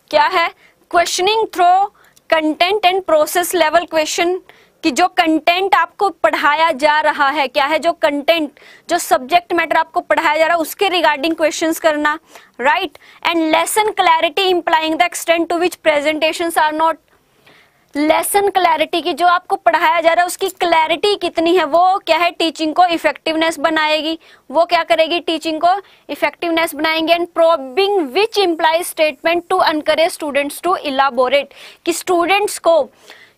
क्या है? Questioning through content and process level question कि जो कंटेंट आपको पढ़ाया जा रहा है, क्या है जो कंटेंट जो सब्जेक्ट मैटर आपको पढ़ाया जा रहा है, उसके रिगार्डिंग क्वेश्चंस करना right and lesson clarity implying the extent to which presentation are not lesson clarity की जो आपको पढ़ाया जा रहा है, उसकी क्लैरिटी कितनी है, वो क्या है? टीचिंग को इफेक्टिवनेस बनाएगी। वो क्या करेगी? टीचिंग को इफेक्टिवनेस बनाएँगे and probing which imply statement to encourage students to elaborate कि स्टूडेंट्स को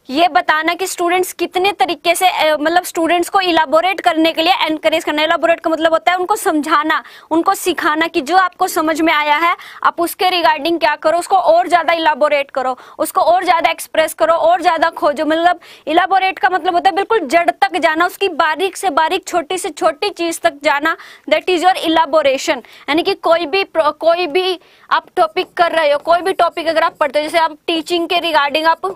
ये बताना कि स्टूडेंट्स कितने तरीके से मतलब स्टूडेंट्स को इलाबोरेट करने के लिए एनकरेज करना। इलाबोरेट का मतलब होता है उनको समझाना, उनको सिखाना कि जो आपको समझ में आया है, आप उसके रिगार्डिंग क्या करो, उसको और ज़्यादा इलाबोरेट करो, उसको और ज़्यादा एक्सप्रेस करो, और ज़्यादा खोजो। मतलब इलाबोरेट का मतलब होता है बिल्कुल जड़ तक जाना, उसकी बारीक से बारीक, छोटी से छोटी चीज़ तक जाना। दैट इज़ योर इलाबोरेशन यानी कि कोई भी कोई भी आप टॉपिक कर रहे हो, कोई भी टॉपिक अगर आप पढ़ते हो, जैसे आप टीचिंग के रिगार्डिंग आप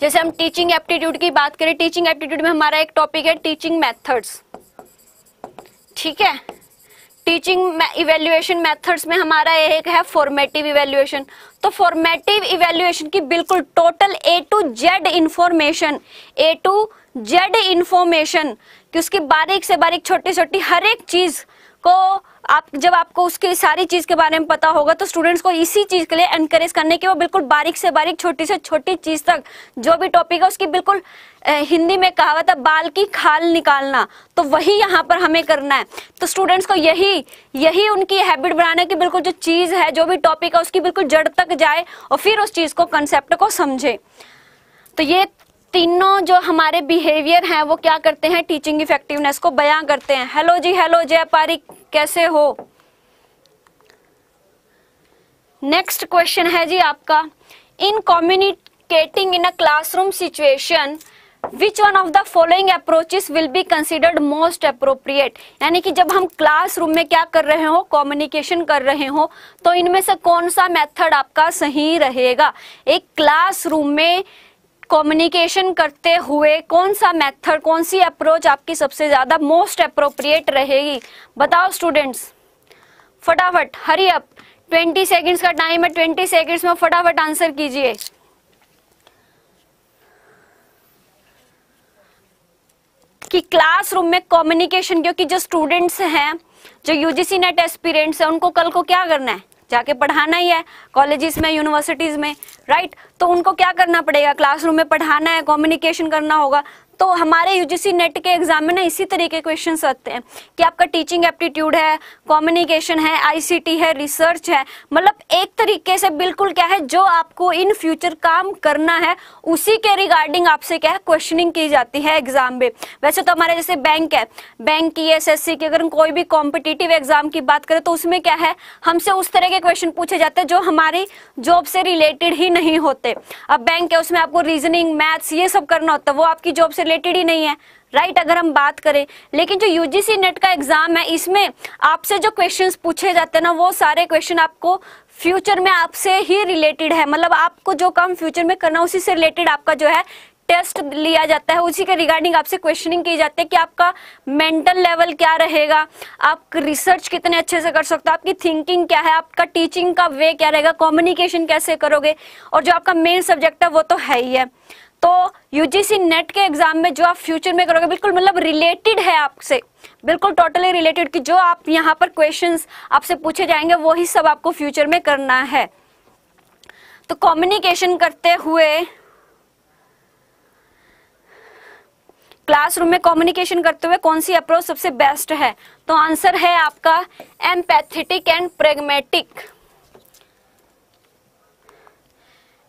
जैसे हम टीचिंग एप्टीट्यूड की बात करें टीचिंग एप्टीट्यूड में हमारा एक टॉपिक है टीचिंग मेथड्स ठीक है? टीचिंग इवेल्युएशन मेथड्स में हमारा एक है फॉर्मेटिव इवेल्युएशन तो फॉर्मेटिव इवेल्युएशन की बिल्कुल total A to Z information A to Z information कि उसकी बारीक से बारीक छोटी छोटी हर एक चीज़ को आप, जब आपको उसकी सारी चीज़ के बारे में पता होगा तो स्टूडेंट्स को इसी चीज़ के लिए एनकरेज करने की वो बिल्कुल बारीक से बारीक, छोटी से छोटी चीज़ तक, जो भी टॉपिक है, उसकी बिल्कुल हिंदी में कहावत है, बाल की खाल निकालना। तो वही यहाँ पर हमें करना है। तो स्टूडेंट्स को यही यही उनकी हैबिट बनाने की बिल्कुल जो चीज़ है, जो भी टॉपिक है, उसकी बिल्कुल जड़ तक जाए और फिर उस चीज़ को कंसेप्ट को समझे। तो ये तीनों जो हमारे बिहेवियर हैं, वो क्या करते हैं? टीचिंग इफेक्टिवनेस को बयां करते हैं। हेलो जी हेलो जय पारी, कैसे हो? नेक्स्ट क्वेश्चन है जी आपका। In communicating in a classroom situation which one of the following approaches will be considered most appropriate यानी कि जब हम क्लासरूम में क्या कर रहे हो कम्युनिकेशन कर रहे हो तो इनमें से कौन सा मेथड आपका सही रहेगा? एक क्लासरूम में कम्युनिकेशन करते हुए कौन सा मेथड कौन सी अप्रोच आपकी सबसे ज़्यादा मोस्ट अप्रोप्रिएट रहेगी? बताओ स्टूडेंट्स फटाफट हरी अप 20 सेकंड्स का टाइम है 20 सेकंड्स में फटाफट आंसर कीजिए। कि क्लासरूम में कम्युनिकेशन क्योंकि जो स्टूडेंट्स हैं, जो यूजीसी नेट एस्पिरेंट्स हैं, उनको कल को क्या करना है? जाके पढ़ाना ही है कॉलेजेस में यूनिवर्सिटीज में राइट तो उनको क्या करना पड़ेगा? क्लासरूम में पढ़ाना है कम्युनिकेशन करना होगा। तो हमारे यूजीसी नेट के एग्ज़ाम में ना इसी तरीके क्वेश्चंस आते हैं कि आपका टीचिंग एप्टीट्यूड है कम्युनिकेशन है आईसीटी है रिसर्च है मतलब एक तरीके से बिल्कुल क्या है, जो आपको इन फ्यूचर काम करना है, उसी के रिगार्डिंग आपसे क्या है क्वेश्चनिंग की जाती है एग्ज़ाम में। वैसे तो हमारे जैसे बैंक है बैंक की एसएससी की, अगर कोई भी कॉम्पिटिटिव एग्ज़ाम की बात करें तो उसमें क्या है, हमसे उस तरह के क्वेश्चन पूछे जाते हैं, जो हमारी जॉब से रिलेटेड ही नहीं होते। अब बैंक है, उसमें आपको रीजनिंग मैथ्स ये सब करना होता है, वो आपकी जॉब से रिलेटेड ही नहीं है। राइट right, अगर हम बात करें लेकिन जो यूजीसी नेट का एग्ज़ाम है इसमें आपसे जो क्वेश्चंस पूछे जाते हैं ना वो सारे क्वेश्चन आपको फ्यूचर में आपसे ही रिलेटेड है। मतलब आपको जो काम फ्यूचर में करना उसी से रिलेटेड आपका जो है टेस्ट लिया जाता है। उसी के रिगार्डिंग आपसे क्वेश्चनिंग की जाती है कि आपका मेंटल लेवल क्या रहेगा आप रिसर्च कितने अच्छे से कर सकते हो आपकी थिंकिंग क्या है आपका टीचिंग का वे क्या रहेगा कम्युनिकेशन कैसे करोगे और जो आपका मेन सब्जेक्ट है वो तो है ही है। तो यूजीसी नेट के एग्ज़ाम में जो आप फ्यूचर में करोगे, बिल्कुल मतलब रिलेटेड है आपसे। बिल्कुल टोटली रिलेटेड कि जो आप यहाँ पर क्वेश्चंस आपसे पूछे जाएँगे, वही सब आपको फ्यूचर में करना है। तो कम्युनिकेशन करते हुए क्लासरूम में कम्युनिकेशन करते हुए कौन सी अप्रोच सबसे बेस्ट है? तो आंसर है आपका empathetic and pragmatic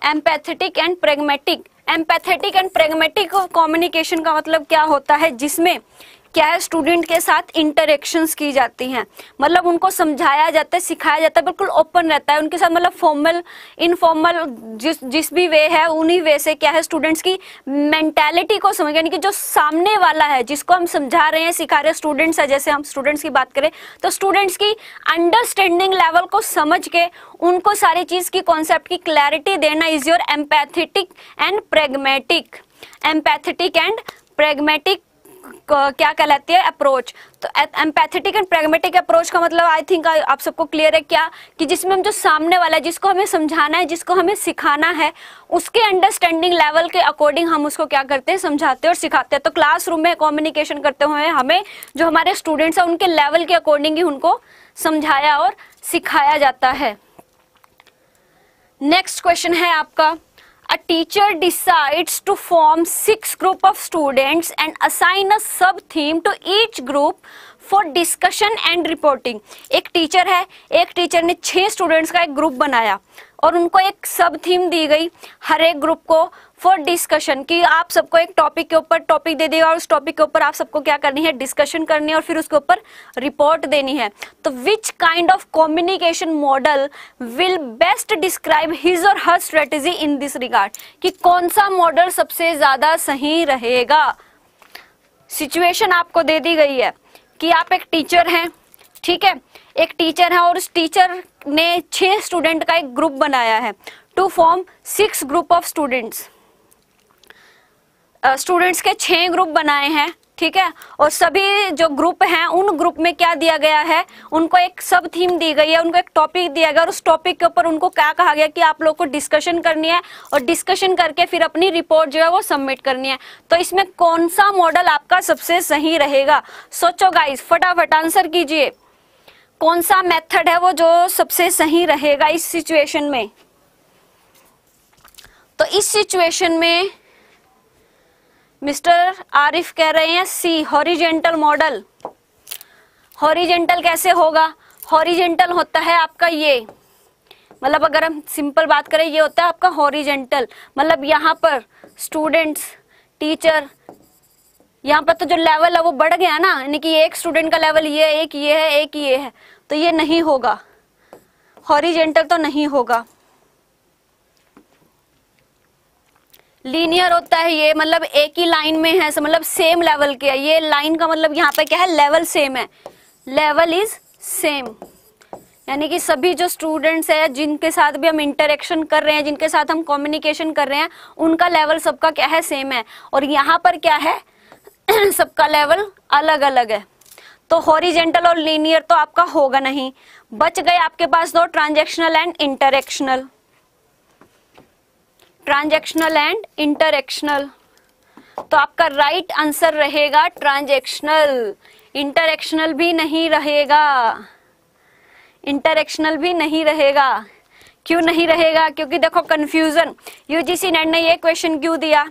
empathetic and pragmatic empathetic and pragmatic communication का मतलब क्या होता है? जिसमें क्या है स्टूडेंट के साथ इंटरेक्शंस की जाती हैं। मतलब उनको समझाया जाता है, सिखाया जाता है, बिल्कुल ओपन रहता है। उनके साथ मतलब फॉर्मल इनफॉर्मल जिस जिस भी वे है, उन्हीं वे से क्या है स्टूडेंट्स की मेंटेलिटी को समझ, यानी कि जो सामने वाला है, जिसको हम समझा रहे हैं, सिखा रहे हैं स्टूडेंट्स है, जैसे हम स्टूडेंट्स की बात करें तो स्टूडेंट्स की अंडरस्टैंडिंग लेवल को समझ के उनको सारी चीज़ की कॉन्सेप्ट की क्लैरिटी देना is your empathetic and pragmatic empathetic and pragmatic क्या कहलाती है? अप्रोच तो एम्पैथेटिक एंड प्रेगमेटिक अप्रोच का मतलब आई थिंक आप सबको क्लियर है क्या? कि जिसमें हम जो सामने वाला है, जिसको हमें समझाना है, जिसको हमें सिखाना है, उसके अंडरस्टैंडिंग लेवल के अकॉर्डिंग हम उसको क्या करते हैं? समझाते हैं और सिखाते हैं। तो क्लासरूम में कम्युनिकेशन करते हुए हमें जो हमारे स्टूडेंट्स हैं, उनके लेवल के अकॉर्डिंग ही उनको समझाया और सिखाया जाता है। नेक्स्ट क्वेश्चन है आपका। A teacher decides to form six group of students and assign a sub theme to each group for discussion and reporting एक टीचर है, एक टीचर ने छह स्टूडेंट्स का एक ग्रुप बनाया और उनको एक सब थीम दी गई हर एक ग्रुप को फॉर डिस्कशन कि आप सबको एक टॉपिक के ऊपर टॉपिक दे देगा और उस टॉपिक के ऊपर आप सबको क्या करनी है डिस्कशन करनी है और फिर उसके ऊपर रिपोर्ट देनी है। तो which kind of communication model will best describe his or her strategy in this regard कि कौन सा मॉडल सबसे ज़्यादा सही रहेगा? सिचुएशन आपको दे दी गई है। कि आप एक टीचर हैं, ठीक है? एक टीचर है और उस टीचर ने छह स्टूडेंट का एक ग्रुप बनाया है। To form six group of students students के छह ग्रुप बनाए हैं। ठीक है? और सभी जो ग्रुप हैं, उन ग्रुप में क्या दिया गया है? उनको एक सब थीम दी गई है, उनको एक टॉपिक दिया गया और उस टॉपिक के ऊपर उनको क्या कहा गया कि आप लोग को डिस्कशन करनी है, और डिस्कशन करके फिर अपनी रिपोर्ट जो है वो सबमिट करनी है। तो इसमें कौन सा मॉडल आपका सबसे सही रहेगा? सोचो गाइस फटाफट आंसर कीजिए। कौन सा मेथड है वो जो सबसे सही रहेगा इस सिचुएशन में? तो इस सिचुएशन में मिस्टर आरिफ कह रहे हैं, सी हॉरिजेंटल मॉडल हॉरिजेंटल कैसे होगा? हॉरिजेंटल होता है आपका ये। मतलब अगर हम सिंपल बात करें, ये होता है आपका हॉरिजेंटल मतलब यहाँ पर स्टूडेंट्स टीचर यहाँ पर तो जो लेवल है वो बढ़ गया ना, यानी कि एक स्टूडेंट का लेवल ये है एक ये है, एक ये है तो ये नहीं होगा। हॉरिजेंटल तो नहीं होगा। लीनियर होता है ये मतलब एक ही लाइन में है मतलब सेम लेवल के है। ये लाइन का मतलब यहाँ पे क्या है? लेवल सेम है। लेवल इज़ सेम यानी कि सभी जो स्टूडेंट्स है, जिनके साथ भी हम इंटरेक्शन कर रहे हैं, जिनके साथ हम कम्युनिकेशन कर रहे हैं, उनका लेवल सबका क्या है? सेम है। और यहाँ पर क्या है? सबका लेवल अलग अलग है। तो हॉरिजेंटल और लीनियर तो आपका होगा नहीं। बच गए आपके पास दो transactional and interactional transactional and interactional. तो आपका राइट आंसर रहेगा ट्रांजेक्शनल। इंटरेक्शनल भी नहीं रहेगा। इंटरेक्शनल भी नहीं रहेगा। क्यों नहीं रहेगा? क्योंकि देखो कंफ्यूजन यूजीसी नेट ने ये क्वेश्चन क्यों दिया?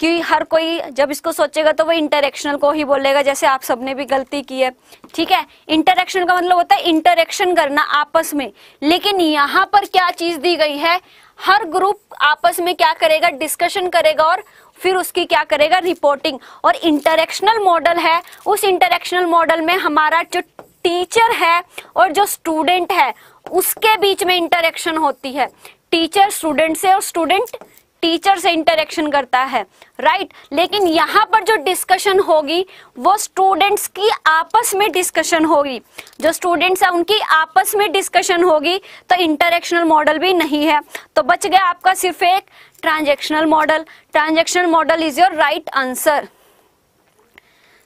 कि हर कोई जब इसको सोचेगा तो वो इंटरेक्शनल को ही बोलेगा, जैसे आप सबने भी गलती की है। ठीक है? इंटरेक्शन का मतलब होता है इंटरेक्शन करना आपस में। लेकिन यहाँ पर क्या चीज़ दी गई है? हर ग्रुप आपस में क्या करेगा? डिस्कशन करेगा और फिर उसकी क्या करेगा? रिपोर्टिंग और इंटरेक्शनल मॉडल है। उस इंटरेक्शनल मॉडल में हमारा जो टीचर है और जो स्टूडेंट है, उसके बीच में इंटरेक्शन होती है। टीचर स्टूडेंट से और स्टूडेंट टीचर से इंटरेक्शन करता है राइट right? लेकिन यहाँ पर जो डिस्कशन होगी, वो स्टूडेंट्स की आपस में डिस्कशन होगी। जो स्टूडेंट्स है, उनकी आपस में डिस्कशन होगी तो इंटरेक्शनल मॉडल भी नहीं है। तो बच गया आपका सिर्फ़ एक transactional model transactional model is your right answer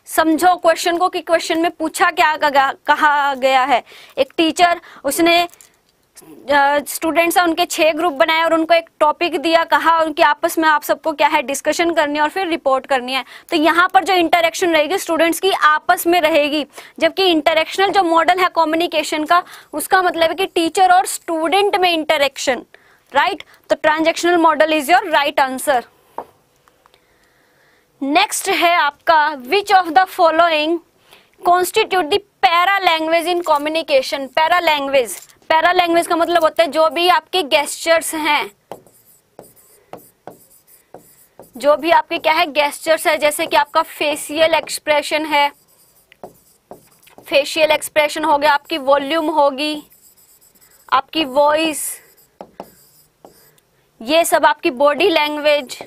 समझो क्वेश्चन को कि क्वेश्चन में पूछा क्या कहा गया है। एक टीचर उसने स्टूडेंट्स है, उनके छह ग्रुप बनाए और उनको एक टॉपिक दिया, कहा उनके आपस में आप सबको क्या है डिस्कशन करनी है और फिर रिपोर्ट करनी है। तो यहाँ पर जो इंटरेक्शन रहेगी स्टूडेंट्स की आपस में रहेगी। जबकि इंटरेक्शनल जो मॉडल है कम्युनिकेशन का, उसका मतलब है कि टीचर और स्टूडेंट में इंटरेक्शन राइट तो transactional model is your right answer next है आपका which of the following constitute the paralanguage in communication paralanguage paralanguage का मतलब होता है जो भी आपके गेस्टर्स हैं। जो भी आपके क्या है गेस्टर्स है, जैसे कि आपका फेशियल एक्सप्रेशन है। फेशियल एक्सप्रेशन हो गया, आपकी वॉल्यूम होगी, आपकी वॉइस ये सब आपकी बॉडी लैंग्वेज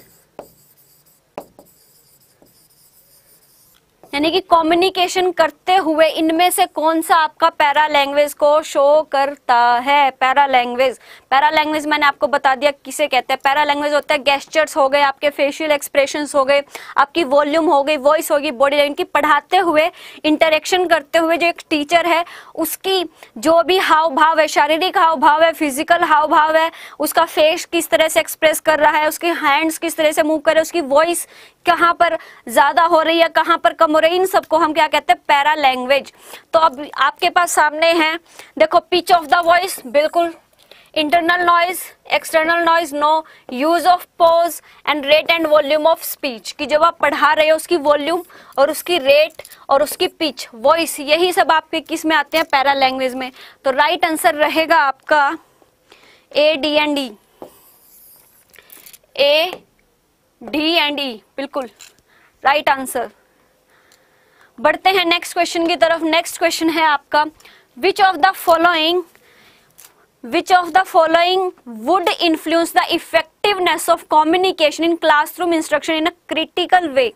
यानी कि कम्युनिकेशन करते हुए इनमें से कौन सा आपका पैरा लैंग्वेज को शो करता है? पैरा लैंग्वेज पैरा लैंग्वेज मैंने आपको बता दिया किसे कहते हैं। पैरा लैंग्वेज होता है गेस्टर्स हो गए, आपके फेशियल एक्सप्रेशन हो गए, आपकी वॉल्यूम हो गई वॉइस होगी बॉडी लैंग्वेज पढ़ाते हुए इंटरेक्शन करते हुए जो एक टीचर है, उसकी जो भी हाव भाव है, शारीरिक हाव भाव है फ़िज़िकल हाव भाव है, उसका फेस किस तरह से एक्सप्रेस कर रहा है, उसके हैंड्स किस तरह से मूव कर रहे हैं, उसकी वॉइस कहाँ पर ज़्यादा हो रही है, कहाँ पर कम हो रही है, इन सबको हम क्या कहते हैं पैरा लैंग्वेज तो अब आपके पास सामने है, देखो पिच ऑफ़ द वॉइस बिल्कुल internal noise external noise no use of pause and rate and volume of speech कि जब आप पढ़ा रहे हो उसकी वॉल्यूम और उसकी रेट और उसकी पिच वॉइस यही सब आपके किसमें आते हैं? पैरा लैंग्वेज में। तो राइट right आंसर रहेगा आपका A D and D A D and E बिल्कुल। राइट आंसर बढ़ते हैं नेक्स्ट क्वेश्चन की तरफ़। नेक्स्ट क्वेश्चन है आपका which of the following which of the following would influence the effectiveness of communication in classroom instruction in a critical way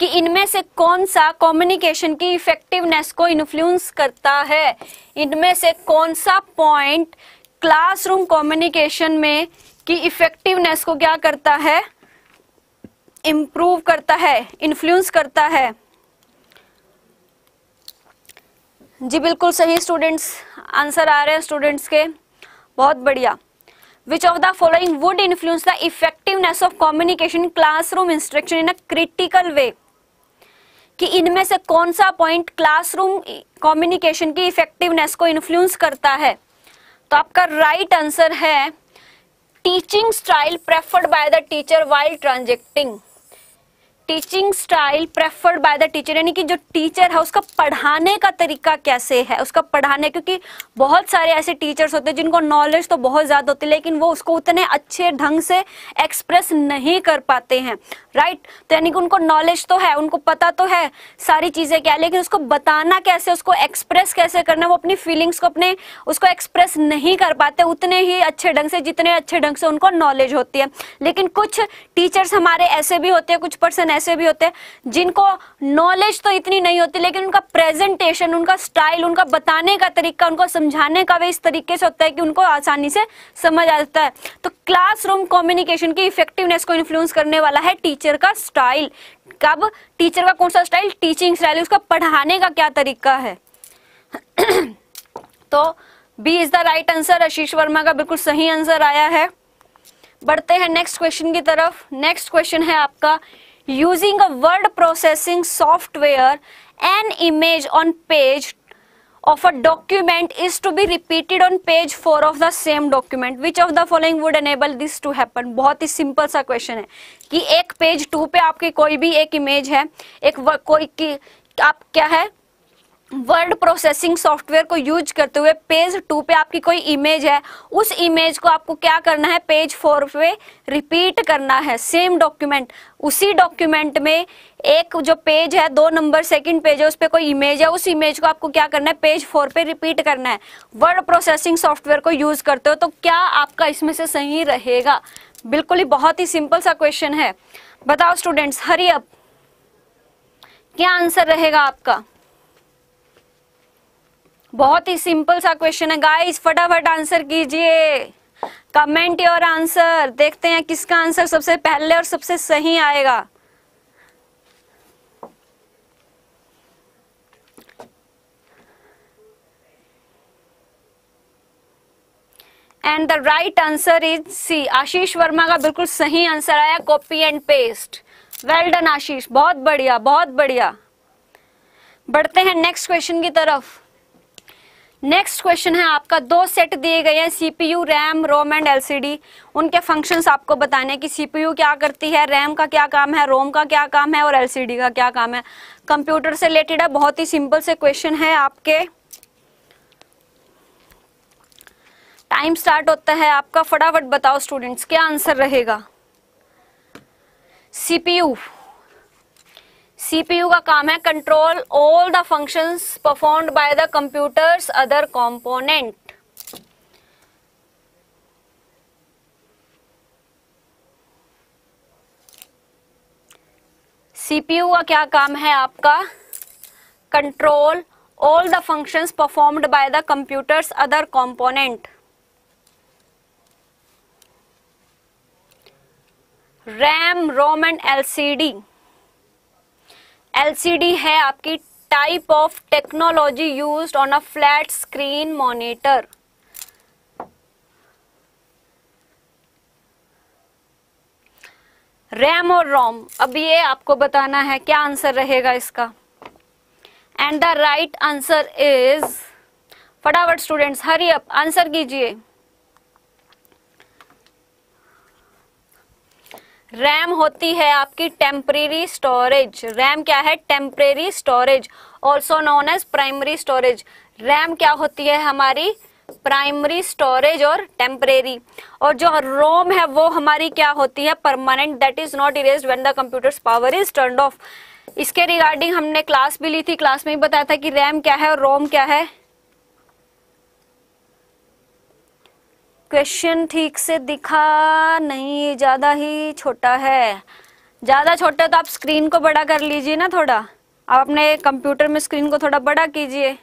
कि इनमें से कौन सा कम्युनिकेशन की इफेक्टिवनेस को इन्फ्लुएंस करता है? इनमें से कौन सा पॉइंट क्लासरूम कम्युनिकेशन में की इफेक्टिवनेस को क्या करता है? इम्प्रूव करता है इन्फ्लुएंस करता है? जी बिल्कुल सही स्टूडेंट्स आंसर आ रहे हैं स्टूडेंट्स के। बहुत बढ़िया। Which of the following would influence the effectiveness of communication classroom instruction in a critical way कि इनमें से कौन सा पॉइंट क्लासरूम कम्युनिकेशन की इफेक्टिवनेस को इन्फ्लुएंस करता है? तो आपका राइट right आंसर है teaching style preferred by the teacher while transacting teaching style preferred by the teacher यानी कि जो टीचर है, उसका पढ़ाने का तरीका कैसे है? उसका पढ़ाने, क्योंकि बहुत सारे ऐसे टीचर्स होते हैं जिनको नॉलेज तो बहुत ज़्यादा होती है, लेकिन वो उसको उतने अच्छे ढंग से एक्सप्रेस नहीं कर पाते हैं। राइट तो यानी कि उनको नॉलेज तो है, उनको पता तो है सारी चीज़ें क्या, लेकिन उसको बताना कैसे, उसको एक्सप्रेस कैसे करना, वो अपनी फीलिंग्स को अपने, उसको एक्सप्रेस नहीं कर पाते उतने ही अच्छे ढंग से, जितने अच्छे ढंग से उनको नॉलेज होती है। लेकिन कुछ टीचर्स हमारे ऐसे भी होते हैं, कुछ पर्सन ऐसे भी होते हैं, जिनको नॉलेज तो इतनी नहीं होती, लेकिन उनका प्रेजेंटेशन उनका स्टाइल उनका बताने का तरीका, उनको समझाने का भी इस तरीके से होता है कि उनको आसानी से समझ आता है। तो क्लासरूम कम्युनिकेशन की इफेक्टिवनेस को इन्फ्लुएंस करने वाला है टीचर का स्टाइल। कब टीचर का कौन सा स्टाइल? टीचिंग स्टाइल, उसका पढ़ाने का क्या तरीका है? तो B is the right answer Ashish Verma का बिल्कुल सही आंसर आया है। बढ़ते हैं नेक्स्ट क्वेश्चन की तरफ़। नेक्स्ट क्वेश्चन है आपका using a word processing software an image on page of a document is to be repeated on page 4 of the same document. Which of the following would enable this to happen? बहुत ही simple सा question है कि एक page to पे आपकी कोई भी एक इमेज है, एक कोई की, आप क्या है? वर्ड प्रोसेसिंग सॉफ्टवेयर को यूज़ करते हुए पेज टू पे आपकी कोई इमेज है, उस इमेज को आपको क्या करना है? पेज फोर पे रिपीट करना है। सेम डॉक्यूमेंट उसी डॉक्यूमेंट में एक जो पेज है, दो नंबर सेकंड पेज है, उस पर कोई इमेज है, उस इमेज को आपको क्या करना है? पेज फोर पे रिपीट करना है। वर्ड प्रोसेसिंग सॉफ्टवेयर को यूज़ करते हो तो क्या आपका इसमें से सही रहेगा? बिल्कुल ही बहुत ही सिंपल सा क्वेश्चन है। बताओ स्टूडेंट्स हरी अप क्या आंसर रहेगा आपका? बहुत ही सिंपल सा क्वेश्चन है। गाइस फटाफट आंसर कीजिए। कमेंट योर आंसर देखते हैं किसका आंसर सबसे पहले और सबसे सही आएगा। And the right answer is C Ashish Verma का बिल्कुल सही आंसर आया copy and paste well done Ashish बहुत बढ़िया बहुत बढ़िया. बढ़ते हैं नेक्स्ट क्वेश्चन की तरफ़. नेक्स्ट क्वेश्चन है, आपका दो सेट दिए गए हैं CPU RAM ROM and LCD उनके फ़ंक्शंस आपको बताने कि सीपीयू क्या करती है रैम का क्या काम है रोम का क्या काम है और एलसीडी का क्या काम है. कंप्यूटर से रिलेटेड है, बहुत ही सिंपल से क्वेश्चन है आपके. टाइम स्टार्ट होता है आपका। फटाफट बताओ स्टूडेंट्स क्या आंसर रहेगा? सीपीयू सीपीयू का काम है control all the functions performed by the computer's other component CPU का क्या काम है आपका? Control all the functions performed by the computer's other component RAM, ROM and LCD. LCD है आपकी type of technology used on a flat screen monitor RAM और ROM, अब ये आपको बताना है क्या आंसर रहेगा इसका। And the right answer is फटाफट स्टूडेंट्स हरी अप आंसर कीजिए। रैम होती है आपकी टेम्परेरी स्टोरेज। रैम क्या है? Temporary storage also known as primary storage RAM क्या होती है हमारी? प्राइमरी स्टोरेज और टेम्परेरी और जो रोम है, वो हमारी क्या होती है? Permanent that is not erase when the computer's power is turn off इसके रिगार्डिंग हमने क्लास भी ली थी क्लास में ही बताया था कि रैम क्या है और रोम क्या है। क्वेश्चन ठीक से दिखा नहीं, ज़्यादा ही छोटा है। ज़्यादा छोटा तो आप स्क्रीन को बड़ा कर लीजिए ना थोड़ा। आप अपने कंप्यूटर में स्क्रीन को थोड़ा बड़ा कीजिए।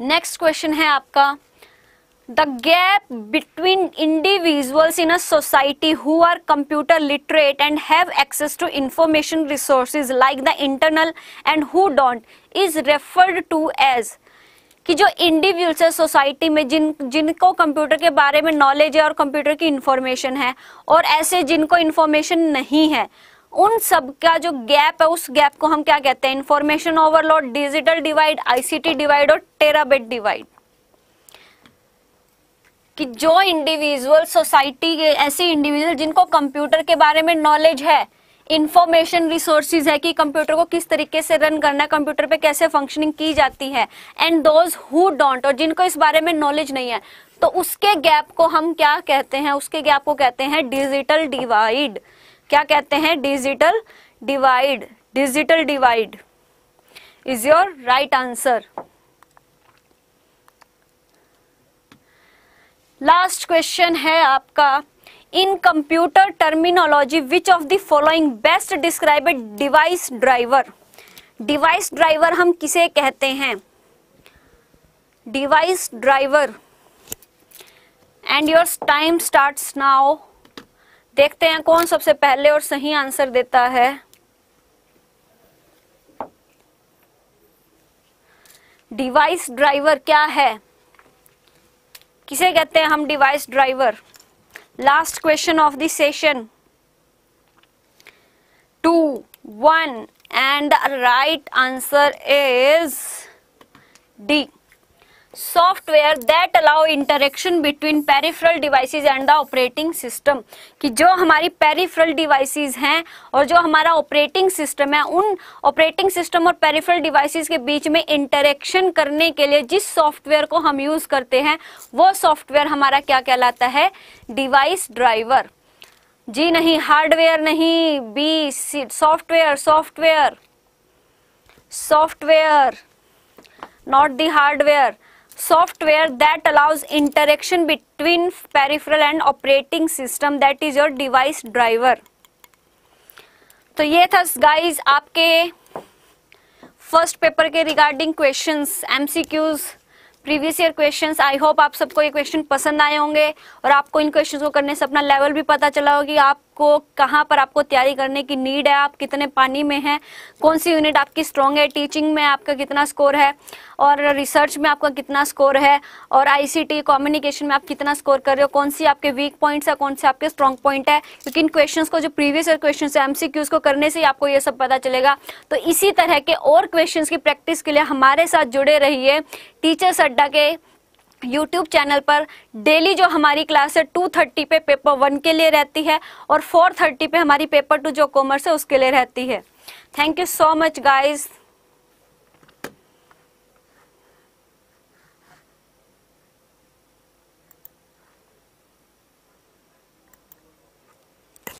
नेक्स्ट क्वेश्चन है आपका। The gap between individuals in a society who are computer literate and have access to information resources like the internal and who don't. Is referred to as कि जो individuals है society में जिन, जिनको computer के बारे में नॉलेज है और कंप्यूटर की इंफॉर्मेशन है और ऐसे जिनको इंफॉर्मेशन नहीं है, उन सब का जो गैप है, उस गैप को हम क्या कहते हैं? Information overload digital divide ICT divide और टेराबेट डिवाइड कि जो इंडिविजुअल सोसाइटी के ऐसे इंडिविजुअल जिनको कंप्यूटर के बारे में नॉलेज है इंफॉर्मेशन रिसोर्सिस है कि कंप्यूटर को किस तरीके से रन करना है कंप्यूटर पे कैसे फंक्शनिंग की जाती है एंड दोज हु डोंट और जिनको इस बारे में नॉलेज नहीं है तो उसके गैप को हम क्या कहते हैं? उसके गैप को कहते हैं डिजिटल डिवाइड क्या कहते हैं? Digital divide digital divide is your right answer last question है आपका. In computer terminology which of the following best describe device driver device driver हम किसे कहते हैं? Device driver and your time start now देखते हैं कौन सबसे पहले और सही आंसर देता है। डिवाइस ड्राइवर क्या है? किसे कहते हैं हम device driver Last question of the session. 2, 1 and the right answer is D. Software that allow interaction between peripheral devices and the operating system कि जो हमारी पेरिफेरल डिवाइसेस हैं और जो हमारा ऑपरेटिंग सिस्टम है, उन ऑपरेटिंग सिस्टम और पेरिफेरल डिवाइसेस के बीच में इंटरेक्शन करने के लिए जिस सॉफ्टवेयर को हम यूज़ करते हैं, वो सॉफ्टवेयर हमारा क्या कहलाता है? डिवाइस ड्राइवर जी नहीं हार्डवेयर नहीं B software software software not the hardware software that allows interaction between peripheral and operating system, that is your device driver. तो ये था गाइस आपके फ़र्स्ट पेपर के regarding questions MCQs previous year questions I hope आप सबको ये question पसंद आए होंगे और आपको इन क्वेश्चंस को करने से अपना लेवल भी पता चला होगा आप आपको, कहाँ पर आपको तैयारी करने की नीड है, आप कितने पानी में हैं, कौन सी यूनिट आपकी स्ट्रॉन्ग है टीचिंग में आपका कितना स्कोर है, और रिसर्च में आपका कितना स्कोर है, और आईसीटी कम्युनिकेशन में आप कितना स्कोर कर रहे हो, कौन सी आपके वीक पॉइंट्स है, कौन से आपके स्ट्रॉन्ग पॉइंट है, क्योंकि इन क्वेश्चंस को, जो प्रीवियस ईयर क्वेश्चन है एमसीक्यूज को करने से ही आपको ये सब पता चलेगा। तो इसी तरह के और क्वेश्चन की प्रैक्टिस के लिए हमारे साथ जुड़े रहिए टीचर्स अड्डा के यूट्यूब चैनल पर डेली जो हमारी क्लास है टू थर्टी पे पेपर वन के लिए रहती है और फोर थर्टी पे हमारी पेपर टू जो कॉमर्स है, उसके लिए रहती है। Thank you so much guys